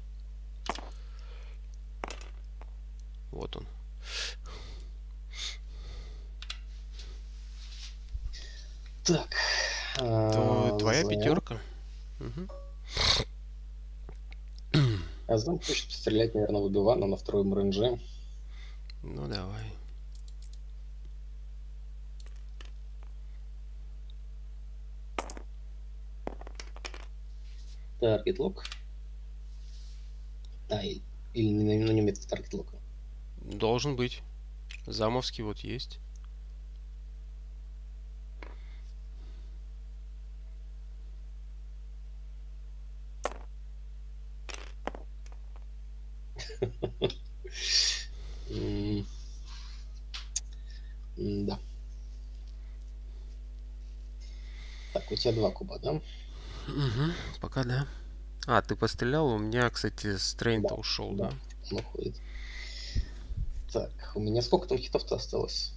A: Вот он.
B: Так.
A: То, твоя пятерка.
B: Угу. А знам хочет пострелять, наверное, в Убивана на втором рейнже.
A: Ну давай.
B: Таргет лок. А, или, на, на нем нет таргет лока.
A: Должен быть. Замовский вот есть.
B: Да. Так, у тебя два куба, да?
A: Угу, пока да. А, ты пострелял, у меня, кстати, стрейн-то да, ушел, да?
B: Да, он уходит. Так, у меня сколько там хитов-то осталось?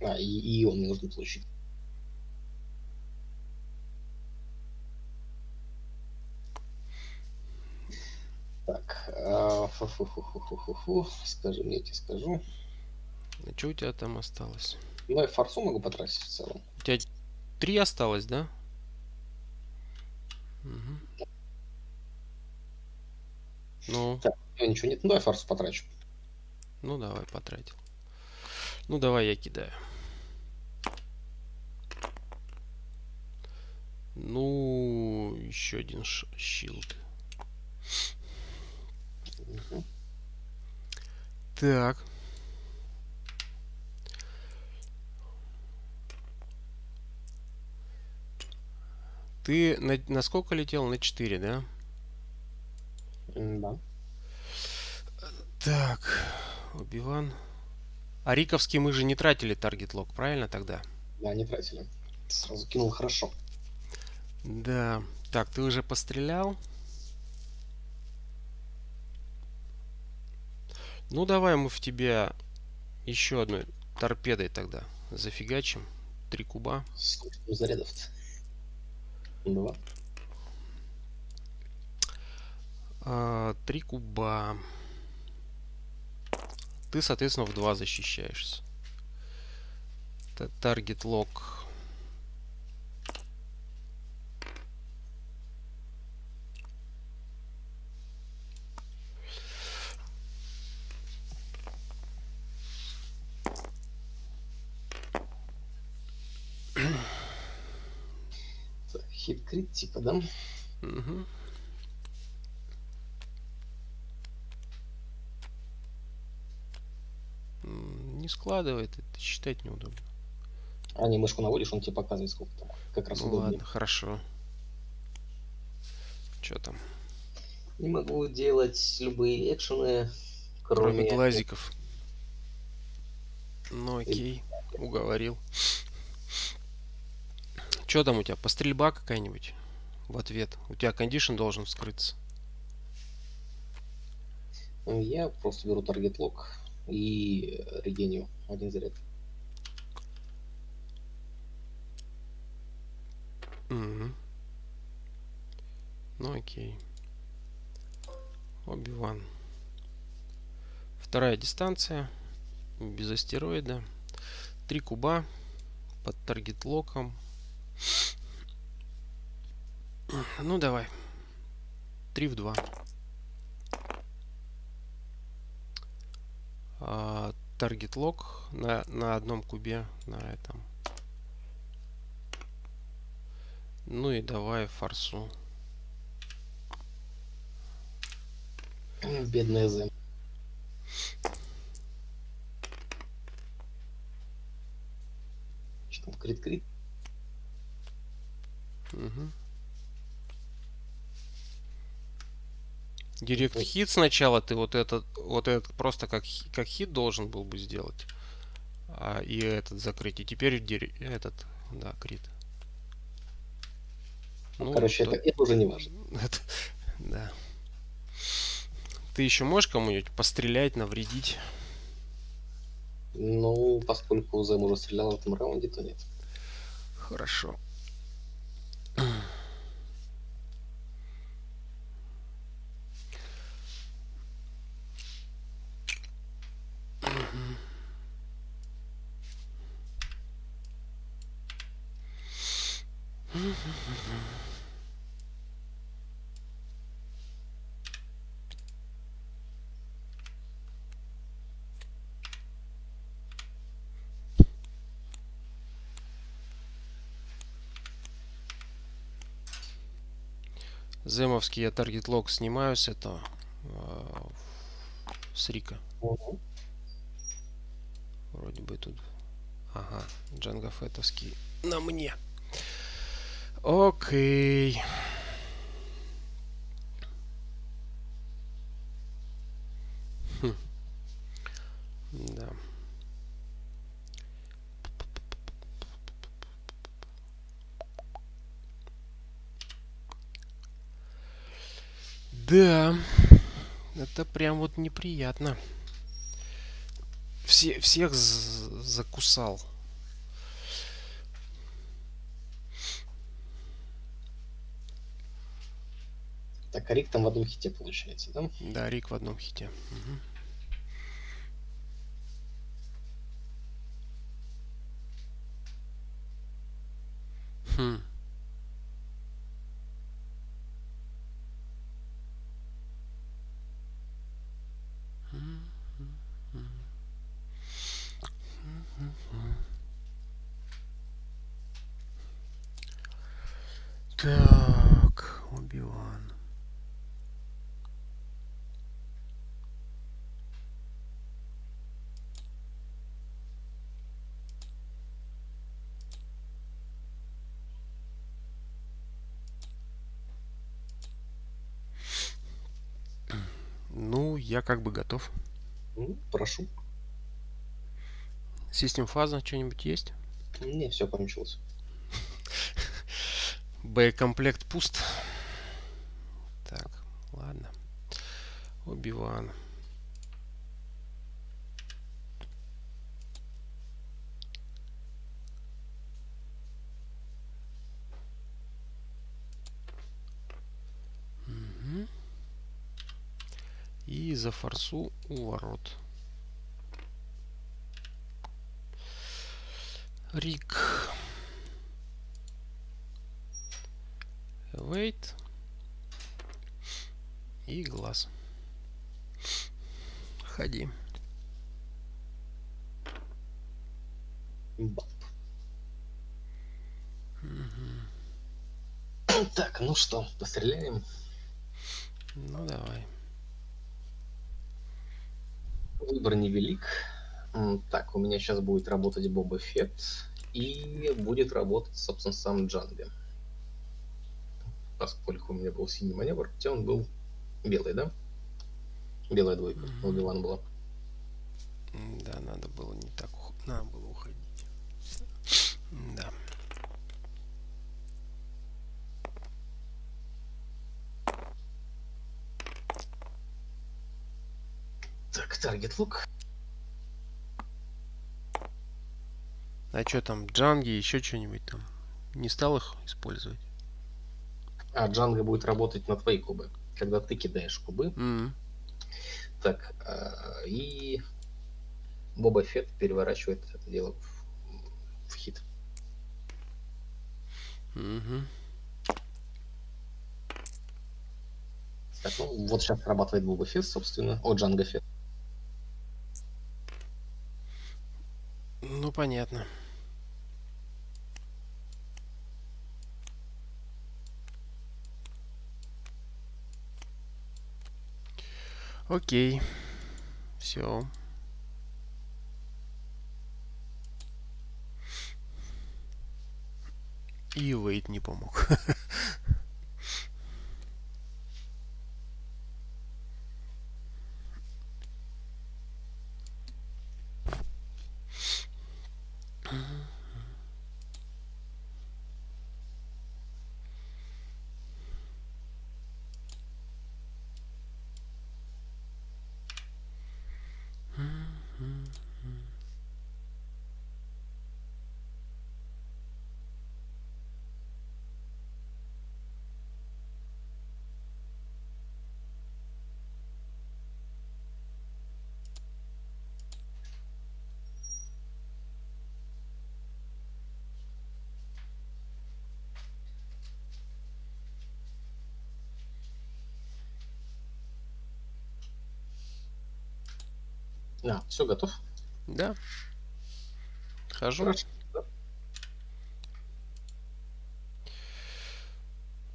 B: А, и, и он мне нужно получить. Так, а, фу -фу -фу -фу -фу -фу -фу. скажи мне, я тебе скажу.
A: А что у тебя там осталось?
B: Ну, я форсу могу потратить в целом.
A: У тебя три осталось, да? Угу. Ну.
B: Так, ничего нет, ну давай форсу потрачу.
A: Ну давай, потратил. Ну давай я кидаю. Ну, еще один щилд. Угу. Так. Ты на, на сколько летел? На 4, да?
B: Да.
A: Так, Убиван. А Риковский мы же не тратили таргет лог, правильно тогда?
B: Да, не тратили. Сразу кинул хорошо.
A: Да. Так, ты уже пострелял? Ну, давай мы в тебя еще одной торпедой тогда зафигачим. Три куба.
B: Сколько зарядов-то? Два.
A: А, три куба. Ты, соответственно, в два защищаешься. Таргет лог.
B: Типа, да?
A: Угу. Не складывает, это считать неудобно.
B: А не мышку наводишь, он тебе показывает сколько там. Как раз
A: ну удобнее. ладно, хорошо. Что там?
B: Не могу делать любые экшены,
A: кроме, кроме глазиков. Ну окей, уговорил. Что там у тебя? Пострельба какая-нибудь в ответ? У тебя кондишн должен вскрыться.
B: Я просто беру таргет лог и регению один заряд.
A: Угу. Ну окей. Оби-Ван. Вторая дистанция. Без астероида. Три куба под таргет-локом. Ну давай. Три в два. А, таргет лог на, на одном кубе на этом. Ну и давай форсу.
B: Бедная Зэм. Что там, крит-крит?
A: Угу. Директ хит сначала ты вот этот, вот этот просто как, как хит должен был бы сделать. А, и этот закрыть. И теперь этот, да, крит.
B: Ну, Короче, то... это, это уже не важно. Это,
A: да. Ты еще можешь кому-нибудь пострелять, навредить?
B: Ну, поскольку Зэм уже стрелял в этом раунде, то нет.
A: Хорошо. Земовский я таргет лог снимаю с этого э, с Рика. Вроде бы тут. Ага, Джанго Фетовский на мне. Окей. Хм. Да. Да, это прям вот неприятно. Все, всех закусал.
B: Так, а Рик там в одном хите получается, да?
A: Да, Рик в одном хите. Угу. Хм. Так, Убиван. Ну, я как бы готов.
B: Ну, прошу.
A: Систем фаза что-нибудь есть?
B: Не, все кончилось.
A: Боекомплект пуст. Так, ладно. Убиван. Угу. И за форсу у ворот. Рик. Wait. И глаз. Ходи.
B: Баб. Угу. Так, ну что, постреляем?
A: Ну давай.
B: Выбор невелик. Так, у меня сейчас будет работать Боба Фетт и будет работать, собственно, сам Джанби поскольку у меня был синий маневр, хотя он был белый, да? Белая двойка mm-hmm. у Билана была.
A: Да, надо было не так, надо было уходить.
B: Таргет лук.
A: А что там, джанги, еще что-нибудь там? Не стал их использовать.
B: А Джанго будет работать на твои кубы, когда ты кидаешь кубы.
A: Mm-hmm.
B: Так, э, и Боба Фетт переворачивает это дело в, в хит.
A: Mm-hmm.
B: Так, ну, вот сейчас срабатывает Боба Фетт, собственно. О, Джанго Фетт.
A: Ну, понятно. Окей. Все. И Вейт не помог.
B: А, все, готов?
A: Да. Хожу. Хорошо.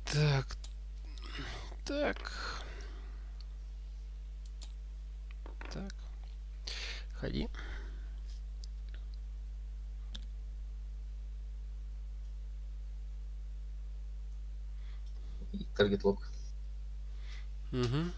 A: Так. Так. Так. Ходи.
B: Таргет лог.
A: Угу.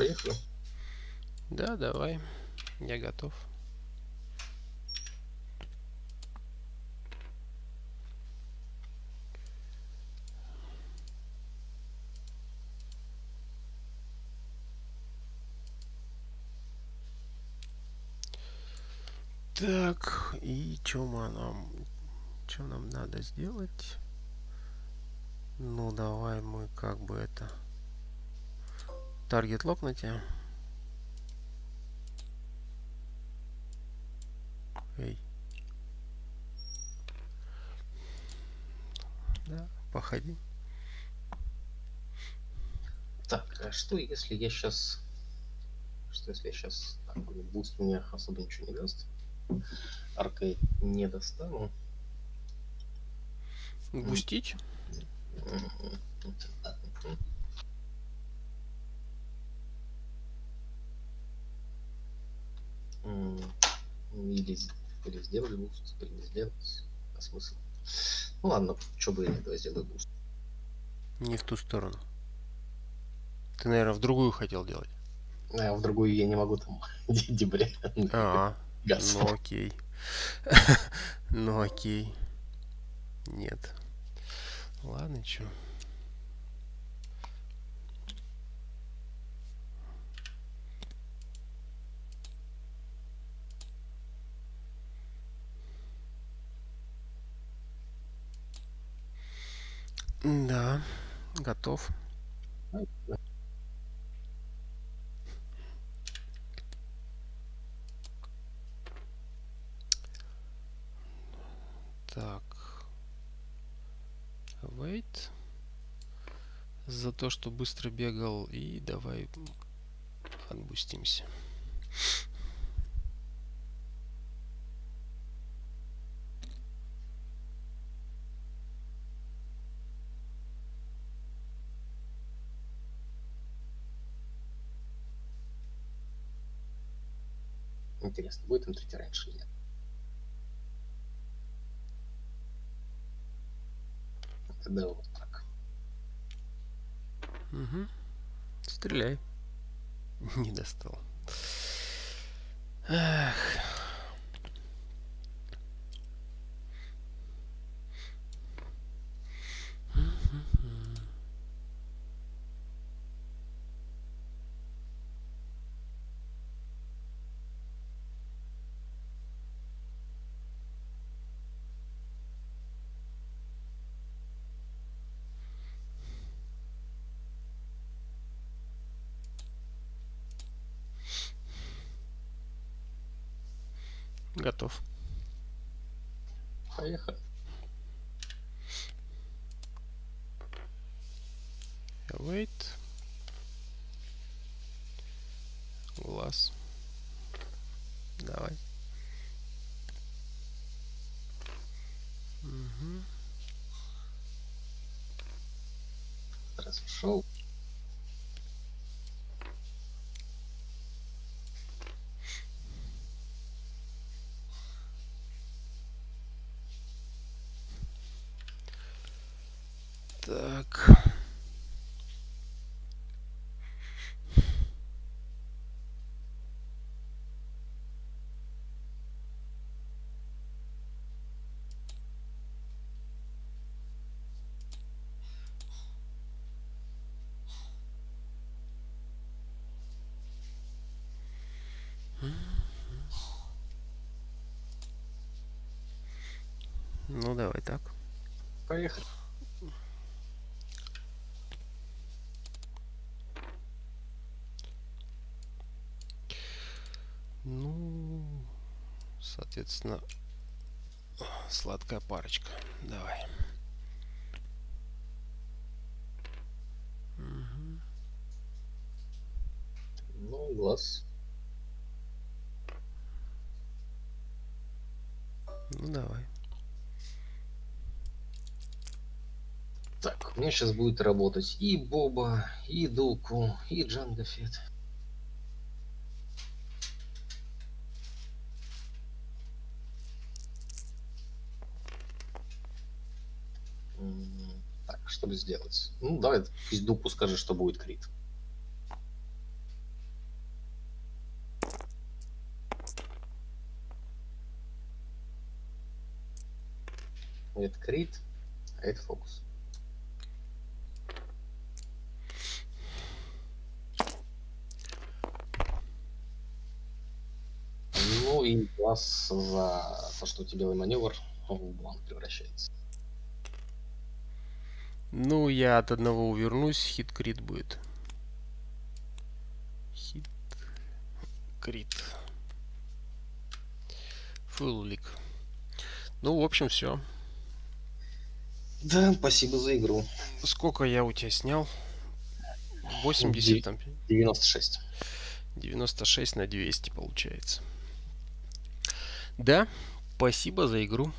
B: Поехали.
A: Да, давай. Я готов. Так, и что нам, что нам надо сделать? Ну, давай мы как бы это target lock нете. Эй. Да, походи.
B: Так, а что если я сейчас... Что если я сейчас... Так, boost мне особо ничего не даст. Аркой не достану.
A: Boost ить?
B: Или, или сделать boost, или не сделать. А смысл? Ну ладно, что бы я не сделаю boost.
A: Не в ту сторону. Ты, наверное, в другую хотел делать.
B: А в другую я не могу там debris.
A: А, ну окей. ну окей. Нет. Ладно, чё. Да, готов. Так. Wait. За то, что быстро бегал. И давай отбустимся.
B: Интересно, будет он третий раньше или нет? Тогда вот так.
A: Угу. Стреляй. Не достал. Эх. Готов.
B: Поехали.
A: Wait. Глаз. Давай. Угу.
B: Раз ушел.
A: Так. Ну, давай так.
B: Поехали.
A: Ну, соответственно, сладкая парочка. Давай. Угу.
B: Ну, глаз.
A: Ну, давай.
B: Так, у меня сейчас будет работать и Боба, и Дуку, и Джанго Фет. М, Так, что ли сделать? Ну, давай, пусть Дуку скажет, что будет крит. Это крит, а это фокус. Ну и глаз за то, что у тебя белый маневр в бланк превращается.
A: Ну, я от одного увернусь, хит крит будет. Хит крит. Фуллик. Ну, в общем, все.
B: Да, спасибо за игру.
A: Сколько я у тебя снял? 80 там.
B: 96.
A: 96 на 200 получается. Да, спасибо за игру.